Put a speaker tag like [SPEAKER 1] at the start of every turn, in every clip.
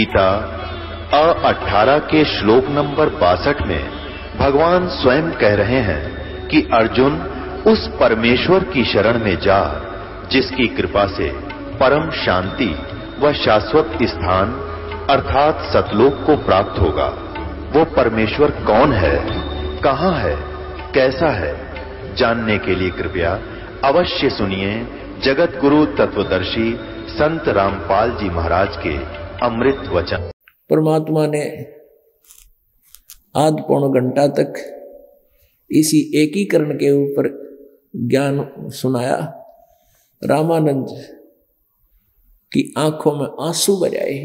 [SPEAKER 1] गीता, अ अठारह के श्लोक नंबर बासठ में भगवान स्वयं कह रहे हैं कि अर्जुन उस परमेश्वर की शरण में जा, जिसकी कृपा से परम शांति व शाश्वत स्थान अर्थात सतलोक को प्राप्त होगा। वो परमेश्वर कौन है, कहाँ है, कैसा है, जानने के लिए कृपया अवश्य सुनिए जगत गुरु तत्वदर्शी संत रामपाल जी महाराज के अमृत वचन
[SPEAKER 2] परमात्मा ने आध पौन घंटा तक इसी एकीकरण के ऊपर ज्ञान सुनाया। रामानंद की आँखों में आँसू बजाए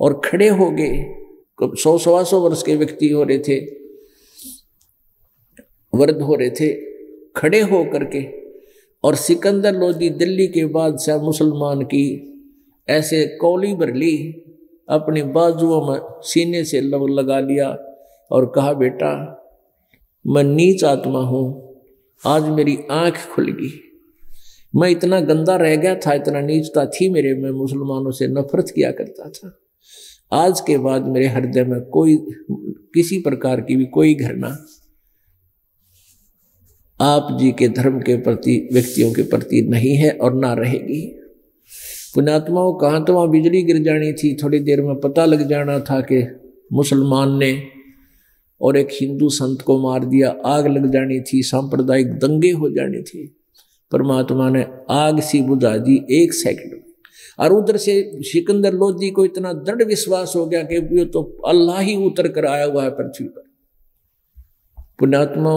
[SPEAKER 2] और खड़े हो गए। सौ सवा सौ वर्ष के व्यक्ति हो रहे थे, वृद्ध हो रहे थे, खड़े हो करके और सिकंदर लोधी दिल्ली के बादशाह मुसलमान की ऐसे कौली भर ली, अपनी बाजुओं में सीने से लग लगा लिया और कहा, बेटा, मैं नीच आत्मा हूँ, आज मेरी आँख खुल गई। मैं इतना गंदा रह गया था, इतना नीचता थी मेरे में, मुसलमानों से नफरत किया करता था। आज के बाद मेरे हृदय में कोई, किसी प्रकार की भी कोई घृणा, आप जी के धर्म के प्रति, व्यक्तियों के प्रति नहीं है और ना रहेगी। पुण्यात्माओं कहाँ तो वहाँ बिजली गिर जानी थी, थोड़ी देर में पता लग जाना था कि मुसलमान ने और एक हिंदू संत को मार दिया, आग लग जानी थी, सांप्रदायिक दंगे हो जाने थे। परमात्मा ने आग सी बुझा दी एक सेकंड में। और उधर से सिकंदर लोधी को इतना दृढ़ विश्वास हो गया कि ये तो अल्लाह ही उतर कर आया हुआ है पृथ्वी पर। पुण्यात्मा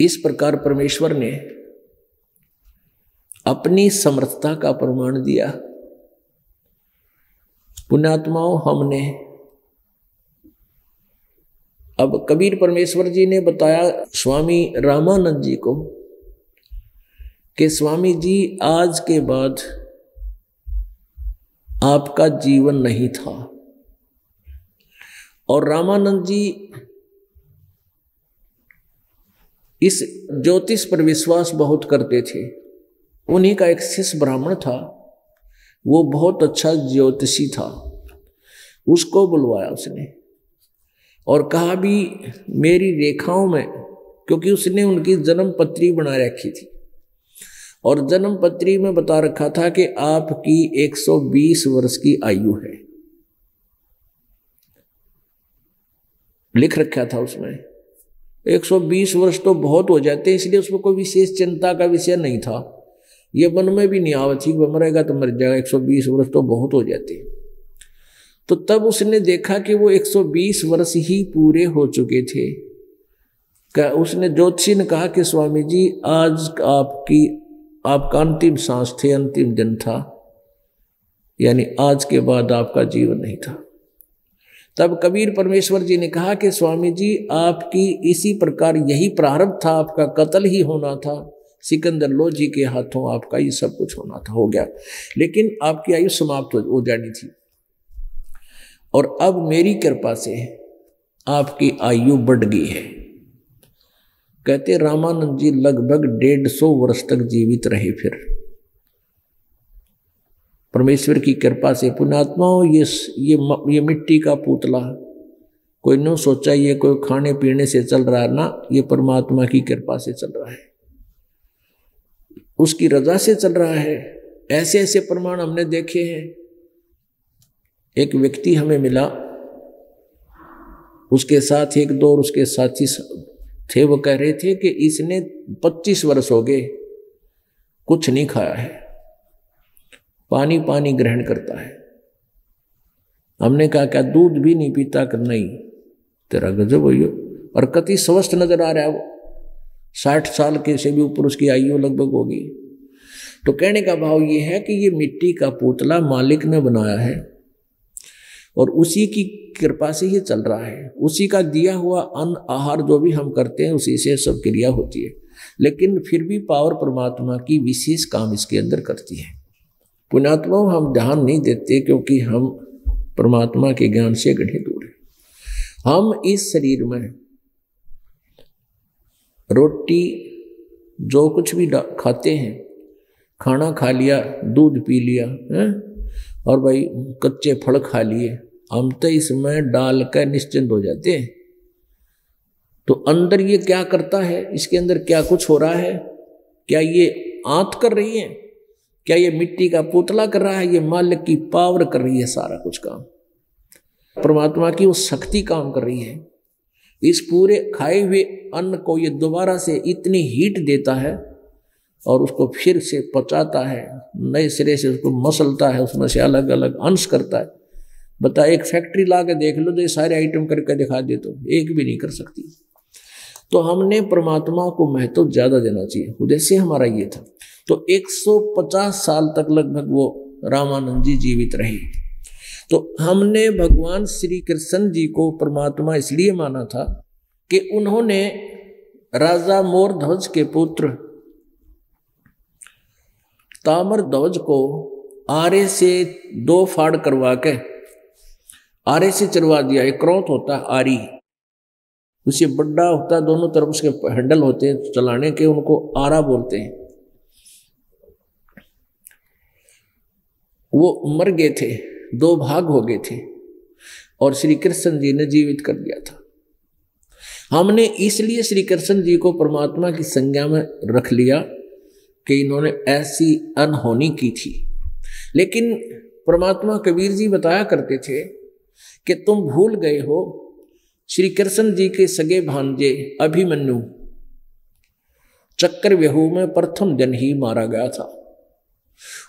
[SPEAKER 2] इस प्रकार परमेश्वर ने अपनी समर्थता का प्रमाण दिया। पुण्यात्माओं, हमने। अब कबीर परमेश्वर जी ने बताया स्वामी रामानंद जी को कि स्वामी जी, आज के बाद आपका जीवन नहीं था। और रामानंद जी इस ज्योतिष पर विश्वास बहुत करते थे। उन्हीं का एक शिष्य ब्राह्मण था, वो बहुत अच्छा ज्योतिषी था। उसको बुलवाया उसने और कहा भी, मेरी रेखाओं में, क्योंकि उसने उनकी जन्म पत्री बना रखी थी। और जन्म पत्री में बता रखा था कि आपकी 120 वर्ष की आयु है। लिख रखा था उसमें 120 वर्ष तो बहुत हो जाते हैं, इसलिए उसमें कोई विशेष चिंता का विषय नहीं था। ये मन में भी नहीं आवत थी मरेगा तो मर जाएगा। 120 वर्ष तो बहुत हो जाते तो तब उसने देखा कि वो 120 वर्ष ही पूरे हो चुके थे। उसने ज्योतिषी ने कहा कि स्वामी जी, आज आपकी, आपका अंतिम सांस थे, अंतिम दिन था। यानी आज के बाद आपका जीवन नहीं था। तब कबीर परमेश्वर जी ने कहा कि स्वामी जी, आपकी इसी प्रकार यही प्रारंभ था, आपका कत्ल ही होना था। सिकंदर लो जी के हाथों आपका ये सब कुछ होना था, हो गया। लेकिन आपकी आयु समाप्त हो जानी थी। और अब मेरी कृपा से आपकी आयु बढ़ गई है। कहते रामानंद जी लगभग डेढ़ सौ वर्ष तक जीवित रहे फिर। परमेश्वर की कृपा से पुण्यात्माओं ये ये ये मिट्टी का पुतला, कोई न सोचा ये, कोई खाने पीने से चल रहा है, ना, ये परमात्मा की कृपा से चल रहा है। उसकी रजा से चल रहा है। ऐसे ऐसे प्रमाण हमने देखे हैं। एक व्यक्ति हमें मिला। उसके साथ एक दो और उसके साथी थे। वो कह रहे थे कि इसने 25 वर्ष हो गए। कुछ नहीं खाया है। पानी पानी ग्रहण करता है। हमने कहा, क्या दूध भी नहीं पीता कर नहीं? तेरा गजब हो और कति स्वस्थ नज़र आ रहा है। वो साठ साल के से भी ऊपर उसकी आयु लगभग होगी। तो कहने का भाव ये है कि ये मिट्टी का पुतला मालिक ने बनाया है और उसी की कृपा से ही चल रहा है। उसी का दिया हुआ अन्न, आहार जो भी हम करते हैं, उसी से सब क्रिया होती है। लेकिन फिर भी पावर परमात्मा की विशेष काम इसके अंदर करती है। पुण्यात्मा हम ध्यान नहीं देते क्योंकि हम परमात्मा के ज्ञान से गढ़े दूर हैं। हम इस शरीर में रोटी, जो कुछ भी खाते हैं, खाना खा लिया, दूध पी लिया, है? और भाई, कच्चे फल खा लिए, हम तो इसमें डाल कर निश्चिंत हो जाते हैं। तो अंदर ये क्या करता है? इसके अंदर क्या कुछ हो रहा है? क्या ये आंत कर रही है? क्या ये मिट्टी का पुतला कर रहा है? ये मालिक की पावर कर रही है सारा कुछ काम। परमात्मा की वो शक्ति काम कर रही है। इस पूरे खाए हुए अन्न को ये दोबारा से इतनी हीट देता है और उसको फिर से पचाता है, नए सिरे से उसको मसलता है, उसमें से अलग अलग अंश करता है। बता एक फैक्ट्री ला के देख लो तो ये सारे आइटम करके दिखा दे तो एक भी नहीं कर सकती। तो हमने परमात्मा को महत्व ज़्यादा देना चाहिए। उद्देश्य हमारा ये था। तो 150 साल तक लगभग वो रामानंद जी जीवित रहे। तो हमने भगवान श्री कृष्ण जी को परमात्मा इसलिए माना था कि उन्होंने राजा मोर ध्वज के पुत्र तामर ध्वज को आरे से दो फाड़ करवा के, आरे से चलवा दिया। एक क्रौत होता आरी। उसे बड्डा होता दोनों तरफ़ उसके हैंडल होते हैं, चलाने के उनको आरा बोलते हैं। वो मर गए थे। दो भाग हो गए थे और श्री कृष्ण जी ने जीवित कर दिया था। हमने इसलिए श्री कृष्ण जी को परमात्मा की संज्ञा में रख लिया कि इन्होंने ऐसी अनहोनी की थी। लेकिन परमात्मा कबीर जी बताया करते थे कि तुम भूल गए हो, श्री कृष्ण जी के सगे भांजे अभिमन्यु, चक्र व्यहू में प्रथम दिन ही मारा गया था।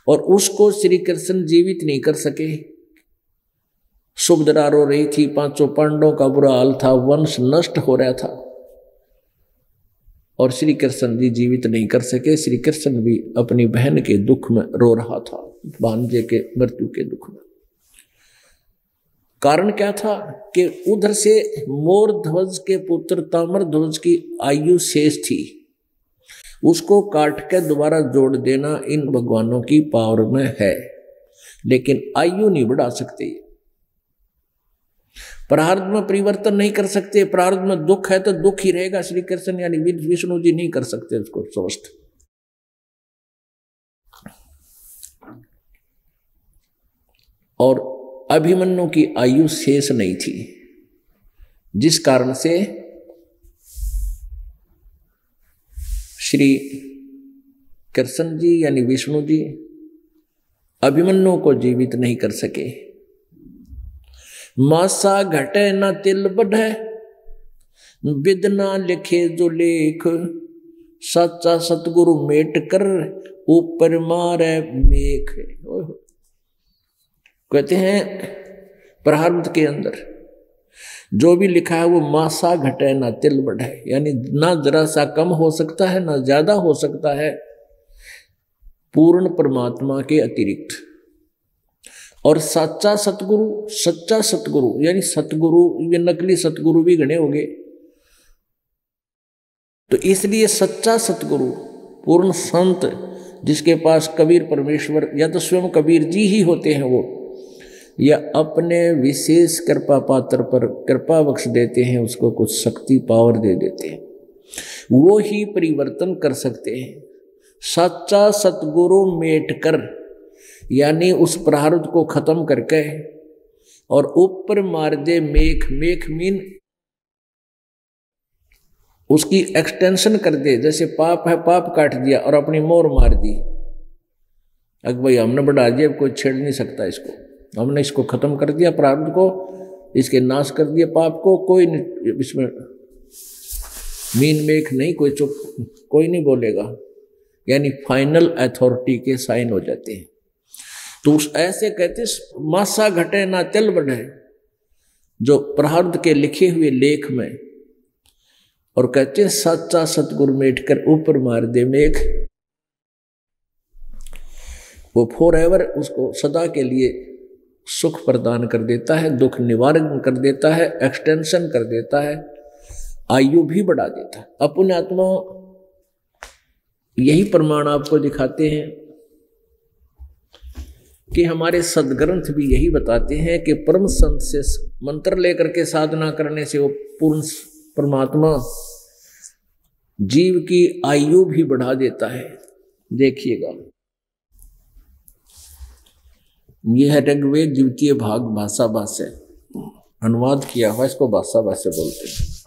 [SPEAKER 2] और उसको श्री कृष्ण जीवित नहीं कर सके। सुभद्रा रो रही थी, पाँचों पांडवों का बुरा हाल था, वंश नष्ट हो रहा था। और श्री कृष्ण जी जीवित नहीं कर सके, श्री कृष्ण भी अपनी बहन के दुख में रो रहा था, भांजे के मृत्यु के दुख में। कारण क्या था कि उधर से मोर ध्वज के पुत्र ताम्र ध्वज की आयु शेष थी। उसको काट के दोबारा जोड़ देना इन भगवानों की पावर में है। लेकिन आयु नहीं बढ़ा सकते। प्रारब्ध में परिवर्तन नहीं कर सकते, प्रारब्ध में दुख है तो दुख ही रहेगा। श्री कृष्ण यानी विष्णु जी नहीं कर सकते उसको स्वस्थ और अभिमन्यु की आयु शेष नहीं थी, जिस कारण से श्री कृष्ण जी यानी विष्णु जी अभिमन्यु को जीवित नहीं कर सके। मासा घटे न तिल बढ़े, विदना लिखे जो लेख सच्चा सतगुरु मेट कर ऊपर मारे मेख। कहते हैं प्रारब्ध के अंदर जो भी लिखा है वो मासा घटे ना तिल बढ़े। यानी ना जरा सा कम हो सकता है, ना ज़्यादा हो सकता है। पूर्ण परमात्मा के अतिरिक्त। और सच्चा सतगुरु सच्चा सतगुरु, यानी सतगुरु, ये नकली सतगुरु भी गणे होंगे तो इसलिए सच्चा सतगुरु, पूर्ण संत, जिसके पास कबीर परमेश्वर, या तो स्वयं कबीर जी ही होते हैं वो या अपने विशेष कृपा पात्र पर कृपा बख्श देते हैं, उसको कुछ शक्ति पावर दे देते हैं। वो ही परिवर्तन कर सकते हैं। सच्चा सतगुरु मेट कर, यानी उस प्रारब्ध को खत्म करके और ऊपर मार दे मेख मेख मीन उसकी एक्सटेंशन कर दे, जैसे पाप है, पाप काट दिया और अपनी मोर मार दी। अगर भाई, हमने बढ़ा दिया कोई छेड़ नहीं सकता इसको। हमने इसको खत्म कर दिया प्रारब्ध को, इसके नाश कर दिया पाप को, कोई इसमें मीन मेख नहीं, कोई चुप, कोई नहीं बोलेगा। यानी फाइनल अथॉरिटी के साइन हो जाते हैं। तो उस ऐसे कहते मासा घटे ना तिल बढ़े जो प्रारब्ध के लिखे हुए लेख में, और कहते हैं, सच्चा सतगुरु मेट कर ऊपर मार दे मेघ। वो फॉर एवर उसको सदा के लिए सुख प्रदान कर देता है, दुख निवारण कर देता है एक्सटेंशन कर देता है, आयु भी बढ़ा देता है। अपने आत्मा, यही प्रमाण आपको दिखाते हैं कि हमारे सदग्रंथ भी यही बताते हैं कि परम संत से मंत्र लेकर के साधना करने से वो पूर्ण परमात्मा जीव की आयु भी बढ़ा देता है। देखिएगा। यह है ऋग्वेद द्वितीय भाग भाषा भाष्य अनुवाद किया हुआ इसको भाषा भाष्य बोलते हैं।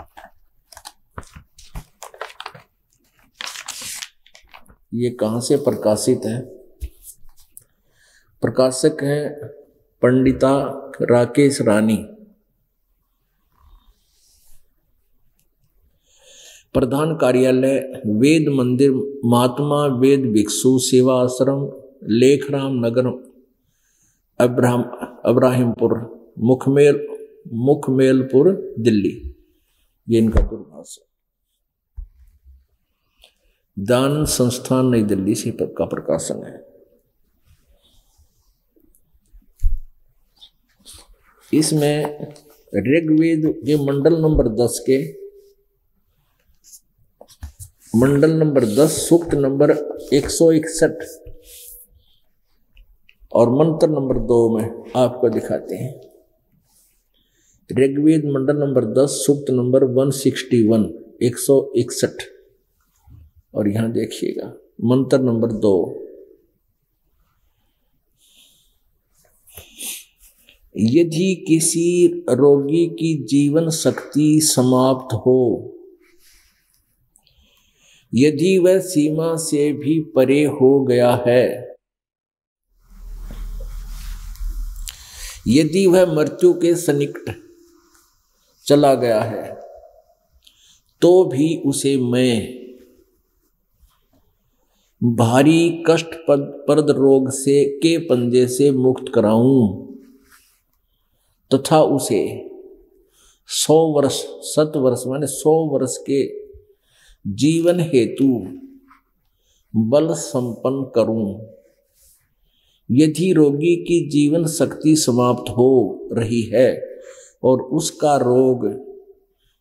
[SPEAKER 2] ये कहाँ से प्रकाशित है? प्रकाशक है पंडिता राकेश रानी। प्रधान कार्यालय, वेद मंदिर, महात्मा वेद भिक्षु सेवा आश्रम, लेखराम नगर अब्राहम अब्राहिमपुर, मुखमेल, मुखमेलपुर, दिल्ली। ये इनका दूरभाष है। दान संस्थान नई दिल्ली से का प्रकाशन है। इसमें ऋग्वेद के मंडल नंबर दस के मंडल नंबर दस, सूक्त नंबर एक सौ इकसठ और मंत्र नंबर दो में आपको दिखाते हैं। ऋग्वेद मंडल नंबर दस, सूक्त नंबर वन सिक्सटी वन एक सौ इकसठ। और यहाँ देखिएगा, मंत्र नंबर दो। यदि किसी रोगी की जीवन शक्ति समाप्त हो, यदि वह सीमा से भी परे हो गया है यदि वह मृत्यु के सनिकट चला गया है तो भी उसे मैं भारी कष्ट पद पर्द रोग से, के पंजे से मुक्त कराऊं, तथा उसे सौ वर्ष, सत वर्ष, माने सौ वर्ष के जीवन हेतु बल संपन्न करूँ। यदि रोगी की जीवन शक्ति समाप्त हो रही है और उसका रोग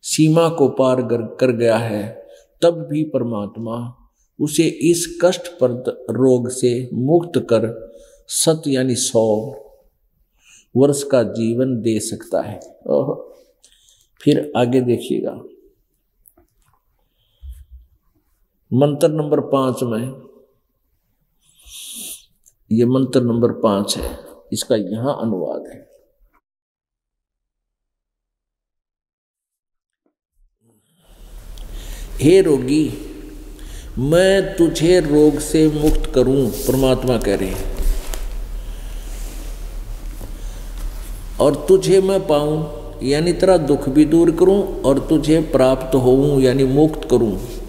[SPEAKER 2] सीमा को पार कर गया है, तब भी परमात्मा उसे इस कष्ट पर रोग से मुक्त कर सत यानी सौ वर्ष का जीवन दे सकता है। फिर आगे देखिएगा। मंत्र नंबर पाँच में ये मंत्र नंबर पाँच है। इसका यहाँ अनुवाद है। हे रोगी, मैं तुझे रोग से मुक्त करूँ, परमात्मा कह रहे हैं। और तुझे मैं पाऊँ, यानी तेरा दुख भी दूर करूँ, और तुझे प्राप्त होऊं, यानी मुक्त करूँ।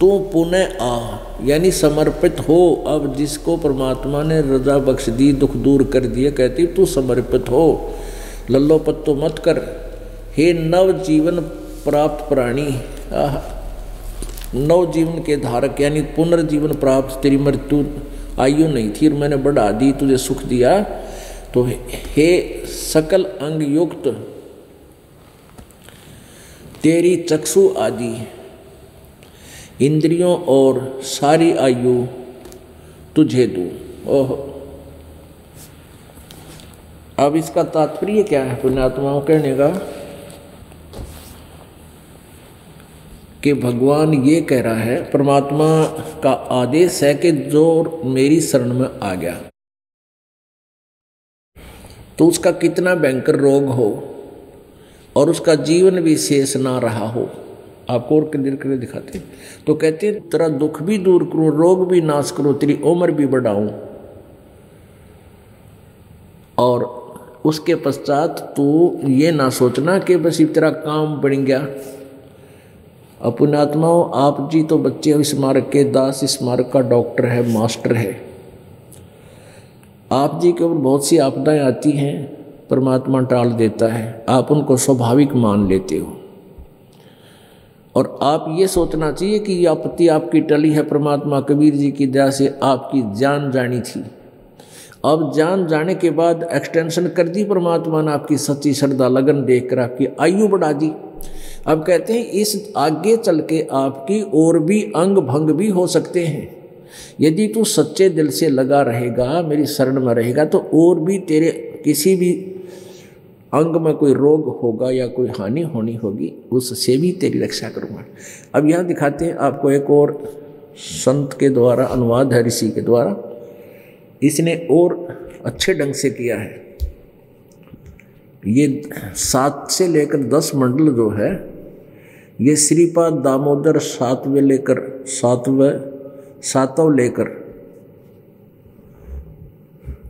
[SPEAKER 2] तू पुनः आ, यानी समर्पित हो। अब जिसको परमात्मा ने रजा बख्श दी, दुख दूर कर दिया, कहती, तू समर्पित हो। लल्लो पत्तो मत कर। हे नव जीवन प्राप्त प्राणी, आह नव जीवन के धारक, यानी पुनर्जीवन प्राप्त, तेरी मृत्यु आयु नहीं थी और मैंने बढ़ा दी, तुझे सुख दिया। तो हे सकल अंग युक्त तेरी चक्षु आदि इंद्रियों और सारी आयु तुझे दू। ओह। अब इसका तात्पर्य क्या है? पुण्यात्माओं कहने का कि भगवान ये कह रहा है, परमात्मा का आदेश है कि जो मेरी शरण में आ गया तो उसका कितना भयंकर रोग हो और उसका जीवन भी शेष ना रहा हो आपको और क्लियर करके दिखाते तो कहते हैं, तेरा दुख भी दूर करो, रोग भी नाश करो, तेरी उम्र भी बढ़ाऊं। और उसके पश्चात तू ये ना सोचना कि बस तेरा काम बन गया। अपुणात्माओं आप जी तो बच्चे स्मारक के दास स्मारक का डॉक्टर है, मास्टर है। आप जी के ऊपर बहुत सी आपदाएँ आती हैं, परमात्मा टाल देता है। आप उनको स्वाभाविक मान लेते हो। और आप ये सोचना चाहिए कि ये आपत्ति आपकी टली है परमात्मा कबीर जी की दया से आपकी जान जानी थी। अब जान जाने के बाद एक्सटेंशन कर दी परमात्मा ने आपकी सच्ची श्रद्धा लगन देख कर आपकी आयु बढ़ा दी अब कहते हैं, इस आगे चल के आपकी और भी अंग भंग भी हो सकते हैं। यदि तू सच्चे दिल से लगा रहेगा, मेरी शरण में रहेगा तो और भी तेरे किसी भी अंग में कोई रोग होगा या कोई हानि होनी होगी, उससे भी तेरी रक्षा करूँगा। अब यहाँ दिखाते हैं आपको एक और संत के द्वारा, अनुवाद है ऋषि के द्वारा। इसने और अच्छे ढंग से किया है। ये सात से लेकर दस मंडल जो है, ये श्रीपाद दामोदर सातवें लेकर, सातवें सातव लेकर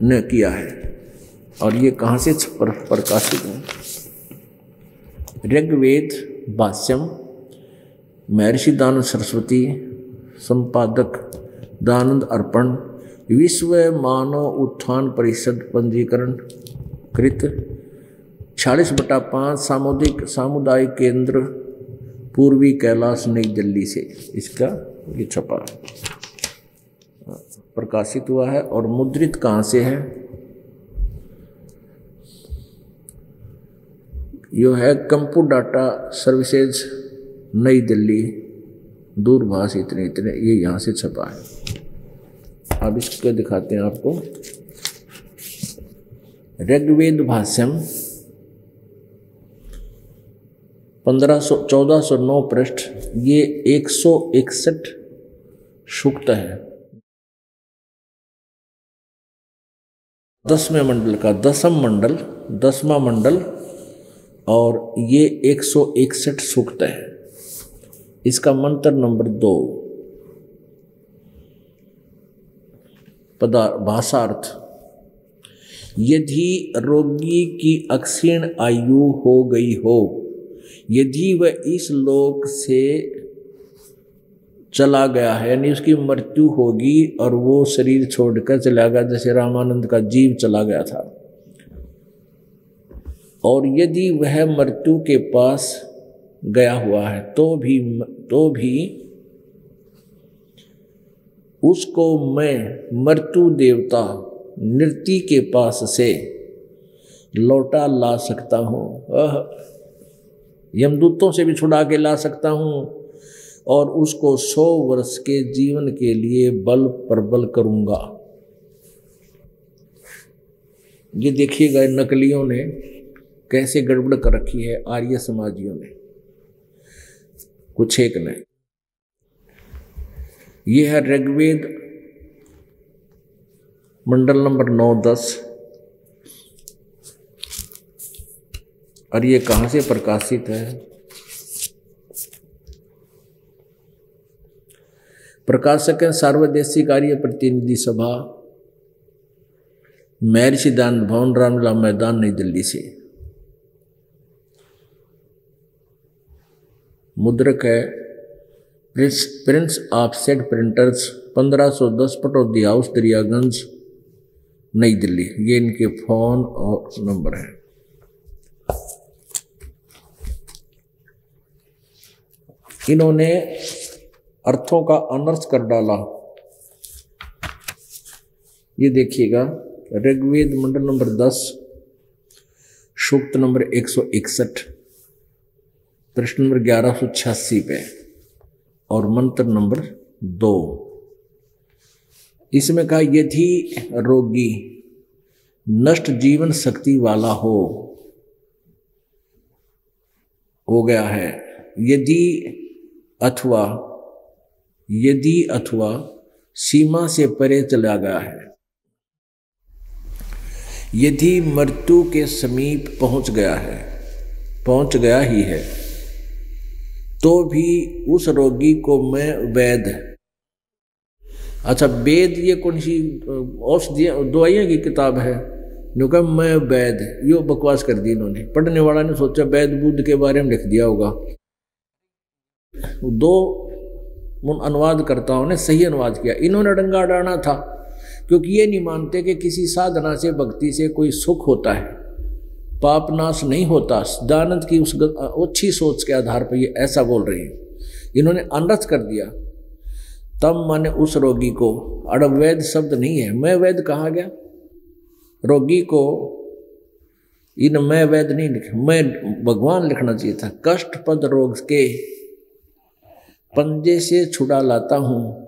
[SPEAKER 2] ने किया है। और ये कहाँ से प्रकाशित है ऋग्वेद भाष्यम। महर्षि दानंद सरस्वती, संपादक दानंद अर्पण, विश्व मानव उत्थान परिषद पंजीकरण कृत, छियालीस बटा पाँच सामुदायिक सामुदायिक केंद्र, पूर्वी कैलाश नई दिल्ली से। इसका ये छपा प्रकाशित हुआ है और मुद्रित कहाँ से है? यो है कंपू डाटा सर्विसेज़, नई दिल्ली, दूरभाष इतने इतने, ये यहाँ से छपा है। अब इसको दिखाते हैं आपको। ऋग्वेद भाष्यम पंद्रह सौ, चौदह सौ नौ पृष्ठ, ये एक सौ इकसठ सूक्त है। दसवें मंडल का दसम मंडल, दसवा मंडल और ये एक सौ इकसठ सूक्त है। इसका मंत्र नंबर दो पदार्थ भाषार्थ। यदि रोगी की अक्षीण आयु हो गई हो, यदि वह इस लोक से चला गया है, यानी उसकी मृत्यु होगी और वो शरीर छोड़कर चला गया, जैसे रामानंद का जीव चला गया था और यदि वह मृत्यु के पास गया हुआ है तो भी तो भी उसको मैं मृत्यु देवता नृत्य के पास से लौटा ला सकता हूँ। यमदूतों से भी छुड़ा के ला सकता हूँ और उसको सौ वर्ष के जीवन के लिए बल प्रबल करूँगा। ये देखिएगा नकलियों ने कैसे गड़बड़ कर रखी है आर्य समाजियों ने? कुछ एक ने यह है ऋग्वेद मंडल नंबर नौ दस। और ये कहाँ से प्रकाशित है? प्रकाशक है सार्वदेशी कार्य प्रतिनिधि सभा महर्षि दान भवन रामला मैदान, नई दिल्ली से। मुद्रक है। Prince prince offset printers 1510 Pataudi house Daryaganj Nai Delhi. ये इनके फ़ोन और नंबर है। इन्होंने अर्थों का अनर्थ कर डाला। ये देखिएगा, ऋग्वेद मंडल नंबर दस, सूक्त नंबर एक सौ इकसठ। प्रश्न नंबर ग्यारह सौ छियासी पे और मंत्र नंबर दो। इसमें कहा यदि रोगी, नष्ट जीवन शक्ति वाला हो। हो गया है, यदि अथवा यदि अथवा सीमा से परे चला गया है, यदि मृत्यु के समीप पहुँच गया है, पहुँच गया ही है तो भी उस रोगी को मैं वैद अच्छा वेद ये कौन सी औषधि, दवाइयों की किताब है? जो कहा, मैं वैद यो बकवास कर दी इन्होंने। पढ़ने वाला ने सोचा वैद बुद्ध के बारे में लिख दिया होगा। दो उन अनुवादकर्ताओं ने सही अनुवाद किया। इन्होंने डंगा डाना था, क्योंकि ये नहीं मानते कि किसी साधना से, भक्ति से कोई सुख होता है। पाप नाश नहीं होता। दानंद की उस अच्छी सोच के आधार पर ये ऐसा बोल रहे हैं। इन्होंने अनर्थ कर दिया। तब माने उस रोगी को अड़ वैद शब्द नहीं है। मैं वैद कहा गया? रोगी को, इन मैं वैद नहीं लिख। मैं भगवान लिखना चाहिए था। कष्ट पद रोग के पंजे से छुड़ा लाता हूँ।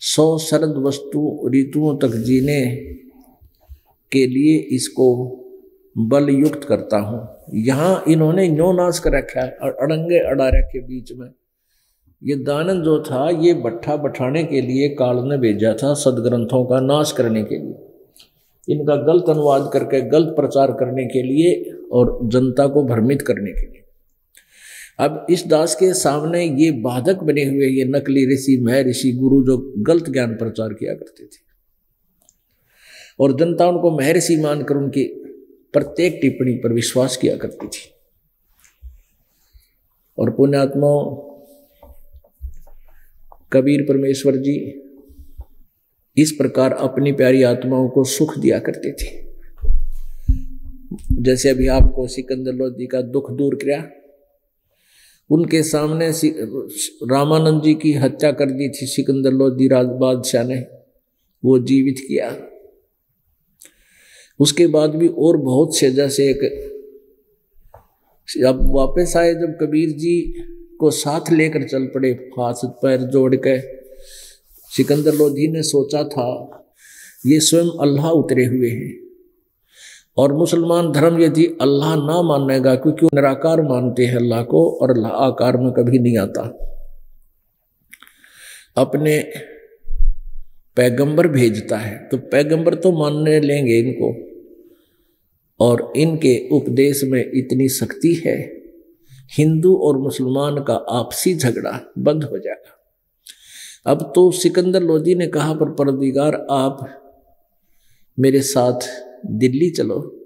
[SPEAKER 2] सौ शरद वस्तु ऋतुओं तक जीने के लिए इसको बल युक्त करता हूँ। यहाँ इन्होंने नो नाश कर रखा है अड़ंगे अड़ा रखे बीच में। ये दानंद जो था, ये भट्ठा बठाने के लिए काल ने भेजा था सदग्रंथों का नाश करने के लिए। इनका गलत अनुवाद करके, गलत प्रचार करने के लिए और जनता को भ्रमित करने के लिए। अब इस दास के सामने ये बाधक बने हुए ये नकली ऋषि, मह ऋषि, गुरु जो गलत ज्ञान प्रचार किया करते थे। और जनता उनको महर्षि मानकर उनकी प्रत्येक टिप्पणी पर विश्वास किया करती थी। और पुण्यात्मा कबीर परमेश्वर जी इस प्रकार अपनी प्यारी आत्माओं को सुख दिया करते थे। जैसे अभी आपको सिकंदर लोधी का दुख दूर किया, उनके सामने रामानंद जी की हत्या कर दी थी सिकंदर लोधी राज बादशाह ने। वो जीवित किया। उसके बाद भी और बहुत से, जैसे एक अब वापस आए, जब कबीर जी को साथ लेकर चल पड़े हाथ पैर जोड़ के, सिकंदर लोधी ने सोचा था, ये स्वयं अल्लाह उतरे हुए हैं। और मुसलमान धर्म यदि अल्लाह ना मानेगा, क्योंकि वो निराकार मानते हैं अल्लाह को और अल्लाह आकार में कभी नहीं आता। अपने पैगंबर भेजता है। तो पैगंबर तो मानने लेंगे इनको। और इनके उपदेश में इतनी शक्ति है। हिंदू और मुसलमान का आपसी झगड़ा बंद हो जाएगा। अब तो सिकंदर लोधी ने कहा, पर परदिगार आप मेरे साथ दिल्ली चलो।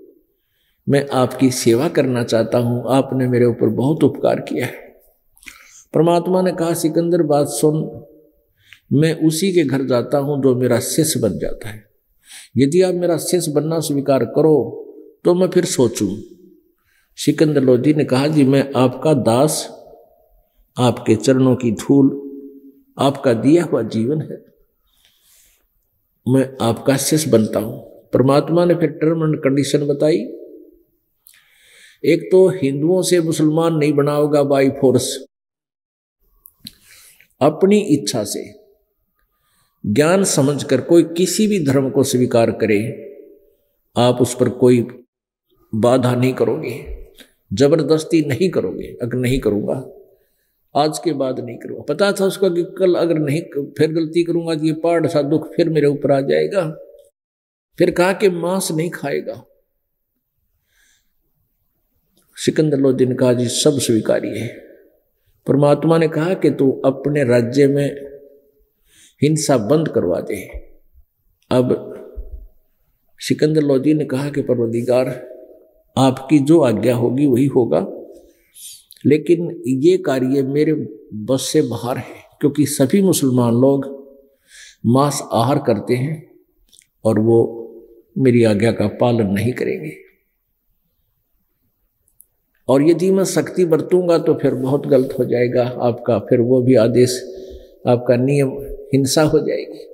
[SPEAKER 2] मैं आपकी सेवा करना चाहता हूँ। आपने मेरे ऊपर बहुत उपकार किया है। परमात्मा ने कहा, सिकंदर, बात सुन। मैं उसी के घर जाता हूँ जो मेरा शिष्य बन जाता है। यदि आप मेरा शिष्य बनना स्वीकार करो तो मैं फिर सोचूं। सिकंदर लोधी ने कहा, जी, मैं आपका दास, आपके चरणों की धूल, आपका दिया हुआ जीवन है। मैं आपका शिष्य बनता हूँ। परमात्मा ने फिर टर्म एंड कंडीशन बताई। एक तो हिंदुओं से मुसलमान नहीं बनाओगा बाई फोर्स अपनी इच्छा से। ज्ञान समझकर कोई किसी भी धर्म को स्वीकार करे, आप उस पर कोई बाधा नहीं करोगे, ज़बरदस्ती नहीं करोगे, अगर नहीं करूँगा, आज के बाद नहीं करूँगा। पता था उसका कि कल अगर नहीं, फिर गलती करूँगा तो ये पहाड़ सा दुख फिर मेरे ऊपर आ जाएगा, फिर कहा कि मांस नहीं खाएगा। सिकंदर लोदीन कहा, जी, सब स्वीकारी है। परमात्मा ने कहा कि तू अपने राज्य में हिंसा बंद करवा दे। अब सिकंदर लोदी ने कहा कि परवदिगार आपकी जो आज्ञा होगी वही होगा। लेकिन ये कार्य मेरे बस से बाहर है, क्योंकि सभी मुसलमान लोग मांस आहार करते हैं और वो मेरी आज्ञा का पालन नहीं करेंगे। और यदि मैं सख्ती बरतूँगा तो फिर बहुत गलत हो जाएगा। आपका फिर वो भी आदेश, आपका नियम हिंसा हो जाएगी।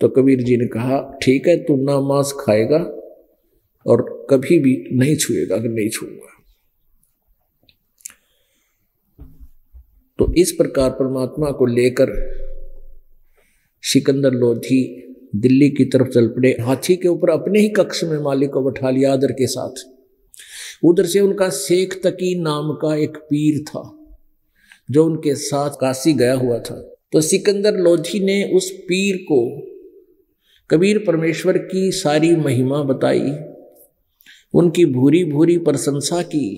[SPEAKER 2] तो कबीर जी ने कहा, ठीक है, तू ना मांस खाएगा और कभी भी नहीं छुएगा, अगर नहीं छूँगा तो इस प्रकार परमात्मा को लेकर सिकंदर लोधी दिल्ली की तरफ़ चल पड़े। हाथी के ऊपर अपने ही कक्ष में मालिक को बैठा लिया आदर के साथ। उधर से उनका शेख तकी नाम का एक पीर था, जो उनके साथ काशी गया हुआ था। तो सिकंदर लोधी ने उस पीर को, कबीर परमेश्वर की सारी महिमा बताई, उनकी भूरी भूरी प्रशंसा की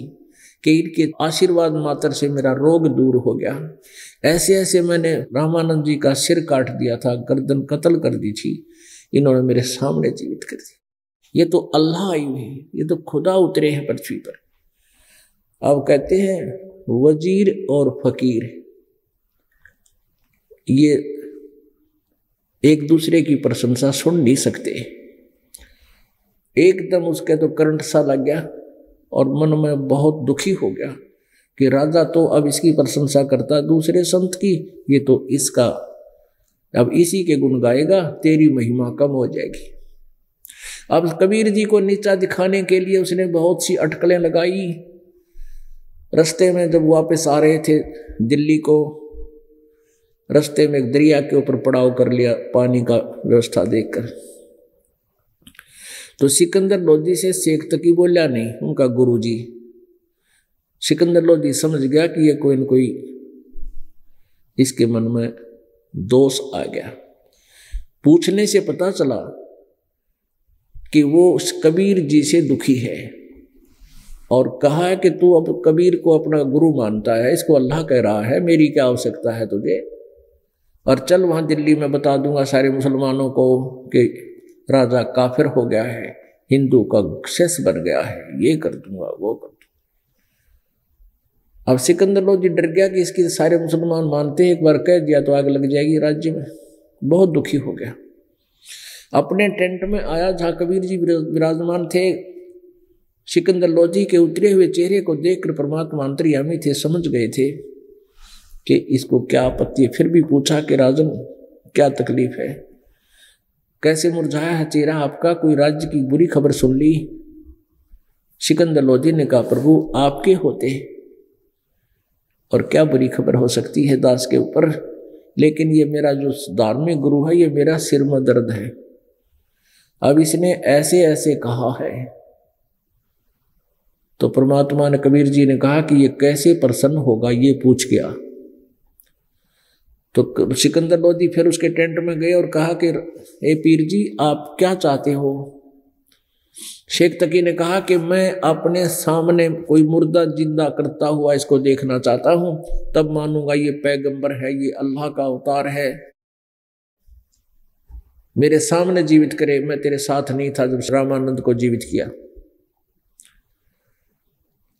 [SPEAKER 2] कि इनके आशीर्वाद मात्र से मेरा रोग दूर हो गया। ऐसे ऐसे मैंने रामानंद जी का सिर काट दिया था, गर्दन कत्ल कर दी थी, इन्होंने मेरे सामने जीवित कर दी। ये तो अल्लाह आई हुई, ये तो खुदा उतरे हैं पृथ्वी पर। अब कहते हैं, वज़ीर और फकीर। ये एक दूसरे की प्रशंसा सुन नहीं सकते। एकदम उसके तो करंट सा लग गया और मन में बहुत दुखी हो गया कि राजा तो अब इसकी प्रशंसा करता दूसरे संत की, ये तो इसका। अब इसी के गुण गाएगा, तेरी महिमा कम हो जाएगी। अब कबीर जी को नीचा दिखाने के लिए उसने बहुत सी अटकलें लगाई। रस्ते में जब वापस आ रहे थे दिल्ली को रास्ते में एक दरिया के ऊपर पड़ाव कर लिया, पानी का व्यवस्था देखकर। तो सिकंदर लोधी से शेख तकी बोलिया नहीं, उनका गुरु जी सिकंदर लोधी समझ गया कि ये कोई न कोई, इसके मन में दोष आ गया। पूछने से पता चला कि वो उस कबीर जी से दुखी है और कहा है कि तू अब कबीर को अपना गुरु मानता है, इसको अल्लाह कह रहा है, मेरी क्या आवश्यकता है तुझे? और चल वहाँ दिल्ली में बता दूँगा सारे मुसलमानों को कि राजा काफिर हो गया है, हिंदू का शेष बन गया है, ये कर दूँगा, वो कर दूँगा। अब सिकंदर लोधी डर गया कि इसकी सारे मुसलमान मानते हैं, एक बार कह दिया तो आग लग जाएगी राज्य में। बहुत दुखी हो गया। अपने टेंट में आया जहाँ कबीर जी विराजमान थे सिकंदर लोधी के उतरे हुए चेहरे को देखकर परमात्मा अंतर्यामी थे, समझ गए थे। कि इसको क्या आपत्ति है? फिर भी पूछा कि राजन, क्या तकलीफ़ है? कैसे मुरझाया है चेहरा आपका? कोई राज्य की बुरी खबर सुन ली? सिकंदर लोधी ने कहा, प्रभु, आपके होते। और क्या बुरी खबर हो सकती है दास के ऊपर? लेकिन ये मेरा जो धार्मिक गुरु है, ये मेरा सिर में दर्द है। अब इसने ऐसे ऐसे कहा है। तो परमात्मा ने कबीर जी ने कहा कि ये कैसे प्रसन्न होगा, ये पूछ गया। तो सिकंदर लोधी फिर उसके टेंट में गए और कहा कि, ए पीर जी, आप क्या चाहते हो? शेख तकी ने कहा कि, मैं अपने सामने कोई मुर्दा ज़िंदा करता हुआ इसको देखना चाहता हूँ। तब मानूँगा ये पैगंबर है, ये अल्लाह का अवतार है। मेरे सामने जीवित करे, मैं तेरे साथ नहीं था जब रामानंद को जीवित किया।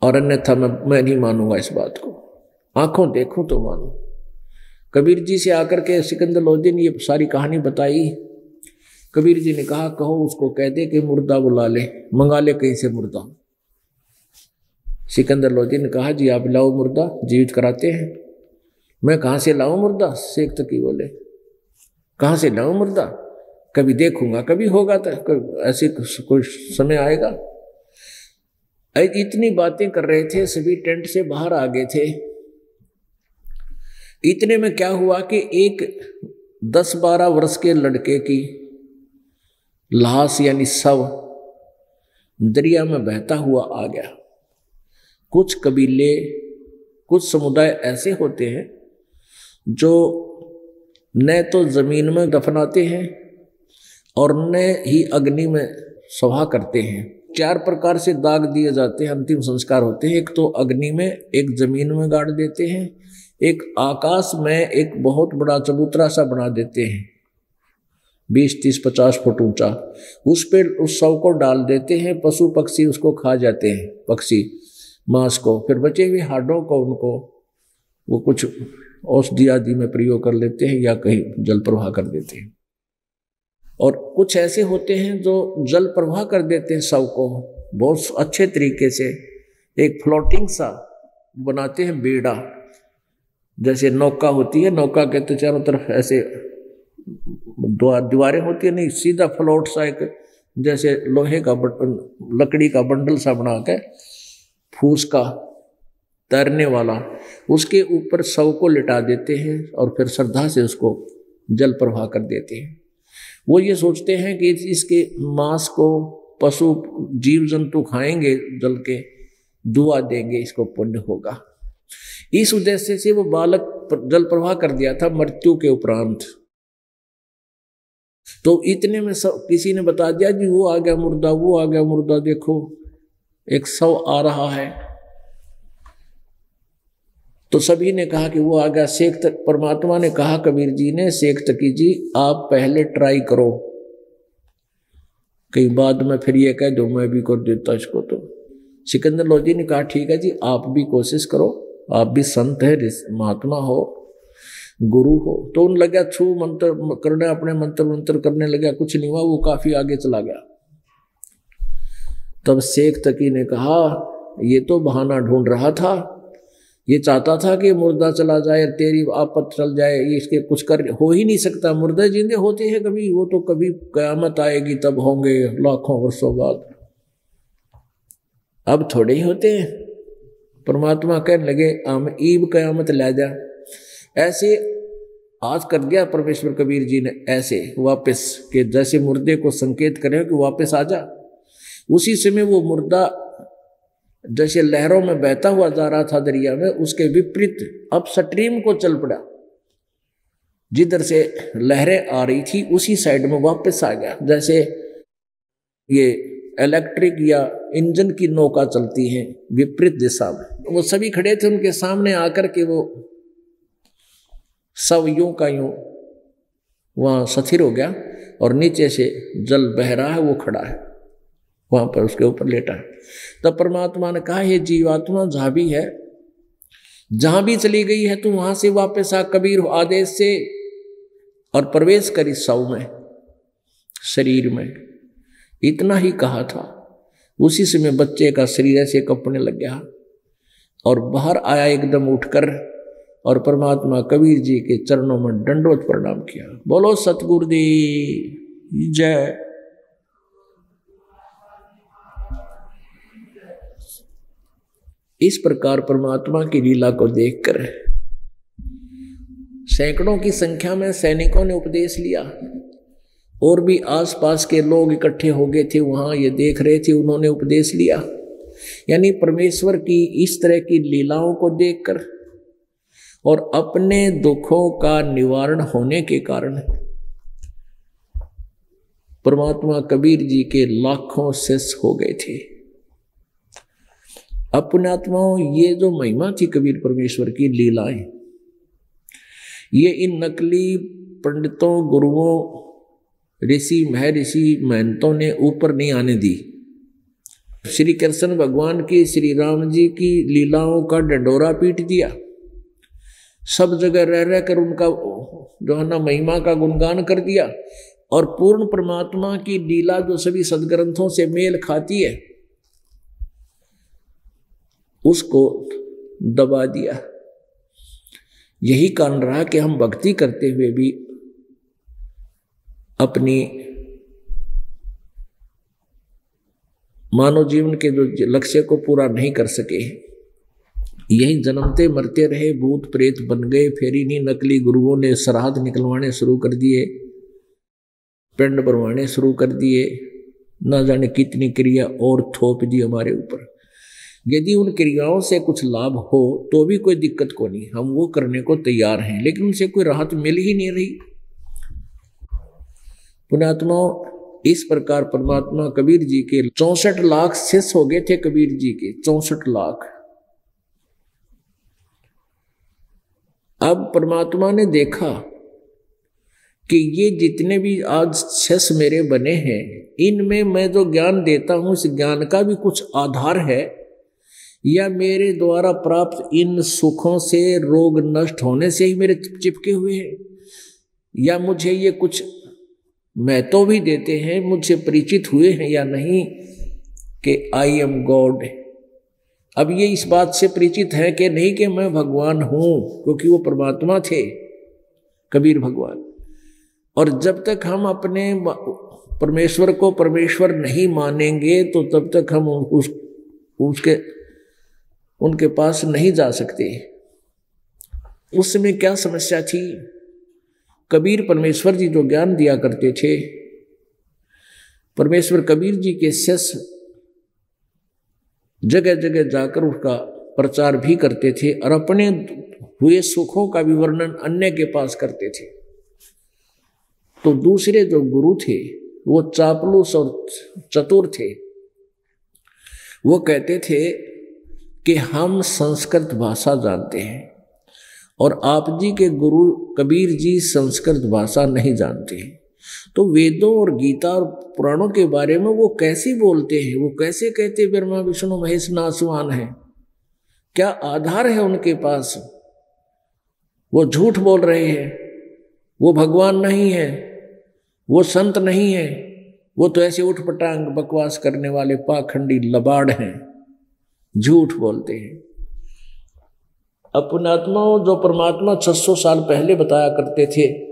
[SPEAKER 2] और अन्यथा मैं मैं नहीं मानूँगा इस बात को। आँखों देखूँ तो मानू। कबीर जी से आकर के सिकंदर लोधी ने ये सारी कहानी बताई। कबीर जी ने कहा, कहो उसको, कह दे कि मुर्दा बुला ले, मंगा ले कहीं से मुर्दा। सिकंदर लोधी ने कहा, जी, आप लाओ मुर्दा, जीवित कराते हैं। मैं कहाँ से लाऊं मुर्दा? शेख तकी बोले, कहाँ से लाऊं मुर्दा? कभी देखूँगा, कभी होगा तो ऐसे कोई समय आएगा? इतनी बातें कर रहे थे, सभी टेंट से बाहर आ गए थे। इतने में क्या हुआ कि एक दस बारह वर्ष के लड़के की लाश यानी शव दरिया में बहता हुआ आ गया। कुछ कबीले, कुछ समुदाय ऐसे होते हैं जो न तो ज़मीन में दफनाते हैं और न ही अग्नि में सभा करते हैं। चार प्रकार से दाग दिए जाते हैं, अंतिम संस्कार होते हैं। एक तो अग्नि में, एक ज़मीन में गाड़ देते हैं। एक आकाश में एक बहुत बड़ा चबूतरा सा बना देते हैं। बीस, तीस, पचास फुट ऊँचा। उस पर उस शव को डाल देते हैं, पशु, पक्षी उसको खा जाते हैं, पक्षी, मांस को। फिर बचे हुए हाडों को उनको, वो कुछ औषधि आदि में प्रयोग कर लेते हैं या कहीं जल प्रवाह कर देते हैं। और कुछ ऐसे होते हैं जो जल प्रवाह कर देते हैं शव को, बहुत अच्छे तरीके से। एक फ्लोटिंग सा बनाते हैं बेड़ा। जैसे नौका होती है, नौका के तो चारों तरफ़ ऐसे दीवारें होती है, नहीं, सीधा फ्लोट सा एक जैसे लोहे का लकड़ी का बंडल सा बना के फूस का तैरने वाला, उसके ऊपर शव को लिटा देते हैं और फिर श्रद्धा से उसको जल प्रवाह कर देते हैं। वो ये सोचते हैं कि इसके मांस को पशु जीव जंतु खाएँगे, जल के दुआ देंगे, इसको पुण्य होगा। इस उद्देश्य से वो बालक जल प्रवाह कर दिया था मृत्यु के उपरांत। तो इतने में सब, किसी ने बता दिया जी, वो आ गया मुर्दा, वो आ गया मुर्दा, देखो, एक सव आ रहा है। तो सभी ने कहा कि वो आ गया शेख तक परमात्मा ने कहा, कबीर जी ने शेख तकी जी, आप पहले ट्राई करो। कई बाद में फिर ये कह दो, मैं भी कर देता इसको तो। सिकंदर लोधी ने कहा, ठीक है जी, आप भी कोशिश करो। आप भी संत है महात्मा हो, गुरु हो तो उन लगा, छू मंत्र, करने, अपने मंत्र मंत्र करने लगा, कुछ नहीं हुआ, वो काफ़ी आगे चला गया। तब शेख तकी ने कहा, ये तो बहाना ढूंढ रहा था। ये चाहता था कि मुर्दा चला जाए, तेरी आपत चल जाए, ये इसके कुछ कर, हो ही नहीं सकता। मुर्दे जिंदे होते हैं कभी, वो तो कभी कयामत आएगी, तब होंगे लाखों वर्षों बाद। अब थोड़े ही होते हैं। परमात्मा कहने लगे हम ईब कयामत ला जा। ऐसे आज कर दिया परमेश्वर कबीर जी ने, ऐसे वापस के जैसे मुर्दे को संकेत करें कि वापस आ जा। उसी समय वो मुर्दा जैसे लहरों में बहता हुआ जा रहा था दरिया में, उसके विपरीत अब स्ट्रीम को चल पड़ा। जिधर से लहरें आ रही थी, उसी साइड में वापस आ गया। जैसे ये इलेक्ट्रिक या इंजन की नौका चलती है, विपरीत दिशा में। वो सभी खड़े थे, उनके सामने आकर के वो सब यूँ का यूँ वहाँ सथिर हो गया और नीचे से जल बह रहा है, वो खड़ा है। वहाँ पर उसके ऊपर लेटा है। तब परमात्मा ने कहा ये जीवात्मा, जहाँ भी है, जहाँ भी चली गई है तो वहाँ से वापस आ, कबीर आदेश से और प्रवेश करी सौ में, शरीर में। इतना ही कहा था। उसी समय बच्चे का शरीर ऐसे कपने लग गया और बाहर आया एकदम उठकर और परमात्मा कबीर जी के चरणों में दंडोत प्रणाम किया। बोलो सतगुरुदेव जय। इस प्रकार परमात्मा की लीला को देखकर सैकड़ों की संख्या में सैनिकों ने उपदेश लिया। और भी आसपास के लोग इकट्ठे हो गए थे, वहाँ ये देख रहे थे, उन्होंने उपदेश लिया। यानी परमेश्वर की इस तरह की लीलाओं को देखकर और अपने दुखों का निवारण होने के कारण परमात्मा कबीर जी के लाखों शिष्य हो गए थे। अपने आत्माओं, ये जो महिमा थी कबीर परमेश्वर की लीलाएँ, ये इन नकली पंडितों, गुरुओं ऋषि महर्षि महंतों ने ऊपर नहीं आने दी। श्री कृष्ण भगवान की, श्री राम जी की लीलाओं का डंडोरा पीट दिया। सब जगह रह रह कर उनका, जो है ना, महिमा का गुणगान कर दिया। और पूर्ण परमात्मा की लीला जो सभी सदग्रंथों से मेल खाती है, उसको दबा दिया। यही कारण रहा कि हम भक्ति करते हुए भी अपनी मानव जीवन के जो लक्ष्य को पूरा नहीं कर सके। यही जन्मते मरते रहे, भूत प्रेत बन गए, फिर इन्हीं नकली, गुरुओं ने श्राद्ध निकलवाने शुरू कर दिए, पिंड भरवाने शुरू कर दिए, न जाने कितनी क्रिया और थोप दी हमारे ऊपर। यदि उन क्रियाओं से कुछ लाभ हो तो भी कोई दिक्कत को नहीं, हम वो करने को तैयार हैं, लेकिन उनसे कोई राहत मिल ही नहीं रही। पुणात्मा इस प्रकार परमात्मा कबीर जी के चौसठ लाख शिष्य हो गए थे कबीर जी के, चौसठ लाख। अब परमात्मा ने देखा कि ये जितने भी आज शिष्य मेरे बने हैं, इनमें मैं जो ज्ञान देता हूँ, इस ज्ञान का भी कुछ आधार है, या मेरे द्वारा प्राप्त इन सुखों से, रोग नष्ट होने से ही मेरे चिपके हुए हैं, या मुझे ये कुछ महत्व भी देते हैं, मुझसे परिचित हुए हैं या नहीं, कि आई एम गॉड अब ये इस बात से परिचित है कि नहीं कि मैं भगवान हूँ, क्योंकि वो परमात्मा थे, कबीर भगवान। और जब तक हम अपने परमेश्वर को परमेश्वर नहीं मानेंगे तो तब तक हम उस, उसके, उनके पास नहीं जा सकते। उस समय क्या समस्या थी? कबीर परमेश्वर जी जो ज्ञान दिया करते थे, परमेश्वर कबीर जी के शिष्य जगह जगह जाकर उसका प्रचार भी करते थे और अपने हुए सुखों का भी वर्णन अन्य के पास करते थे। तो दूसरे जो गुरु थे, वो चापलूस और चतुर थे। वो कहते थे कि हम संस्कृत भाषा जानते हैं। और आप जी के गुरु कबीर जी संस्कृत भाषा नहीं जानते हैं। तो वेदों और गीता और पुराणों के बारे में वो कैसे बोलते हैं? वो कैसे कहते ब्रह्मा, विष्णु, महेश, नासवान है? क्या आधार है उनके पास? वो झूठ बोल रहे हैं। वो भगवान नहीं है। वो संत नहीं है। वो तो ऐसे उठ पटांग बकवास करने वाले पाखंडी लबाड़ हैं। झूठ बोलते हैं। अपनात्मा जो परमात्मा 600 साल पहले बताया करते थे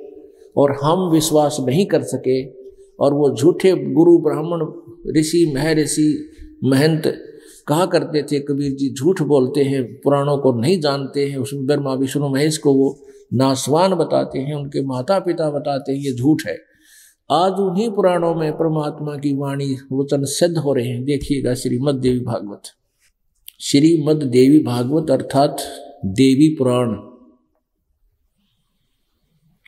[SPEAKER 2] और हम विश्वास नहीं कर सके और वो झूठे गुरु, ब्राह्मण, ऋषि, महर्षि, महंत कहा करते थे, कबीर जी झूठ बोलते हैं, पुराणों को नहीं जानते हैं उसमें ब्रह्मा विष्णु महेश को वो नासवान बताते हैं, उनके माता पिता बताते हैं, ये झूठ है। आज उन्हीं पुराणों में परमात्मा की वाणी वचन सिद्ध हो रहे हैं। देखिएगा श्रीमद देवी भागवत। श्रीमद देवी भागवत अर्थात देवी पुराण।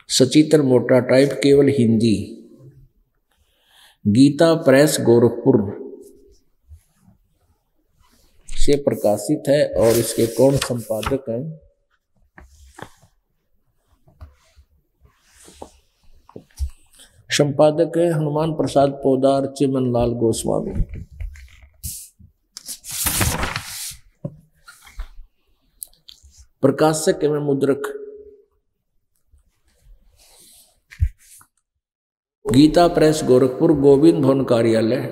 [SPEAKER 2] सचित्र मोटा टाइप केवल हिंदी। गीता प्रेस, गोरखपुर। से प्रकाशित है और इसके कौन संपादक हैं? संपादक है हनुमान प्रसाद पोदार चिमन लाल गोस्वामी। प्रकाशक एवं मुद्रक। गीता प्रेस, गोरखपुर, गोविंद भवन कार्यालय,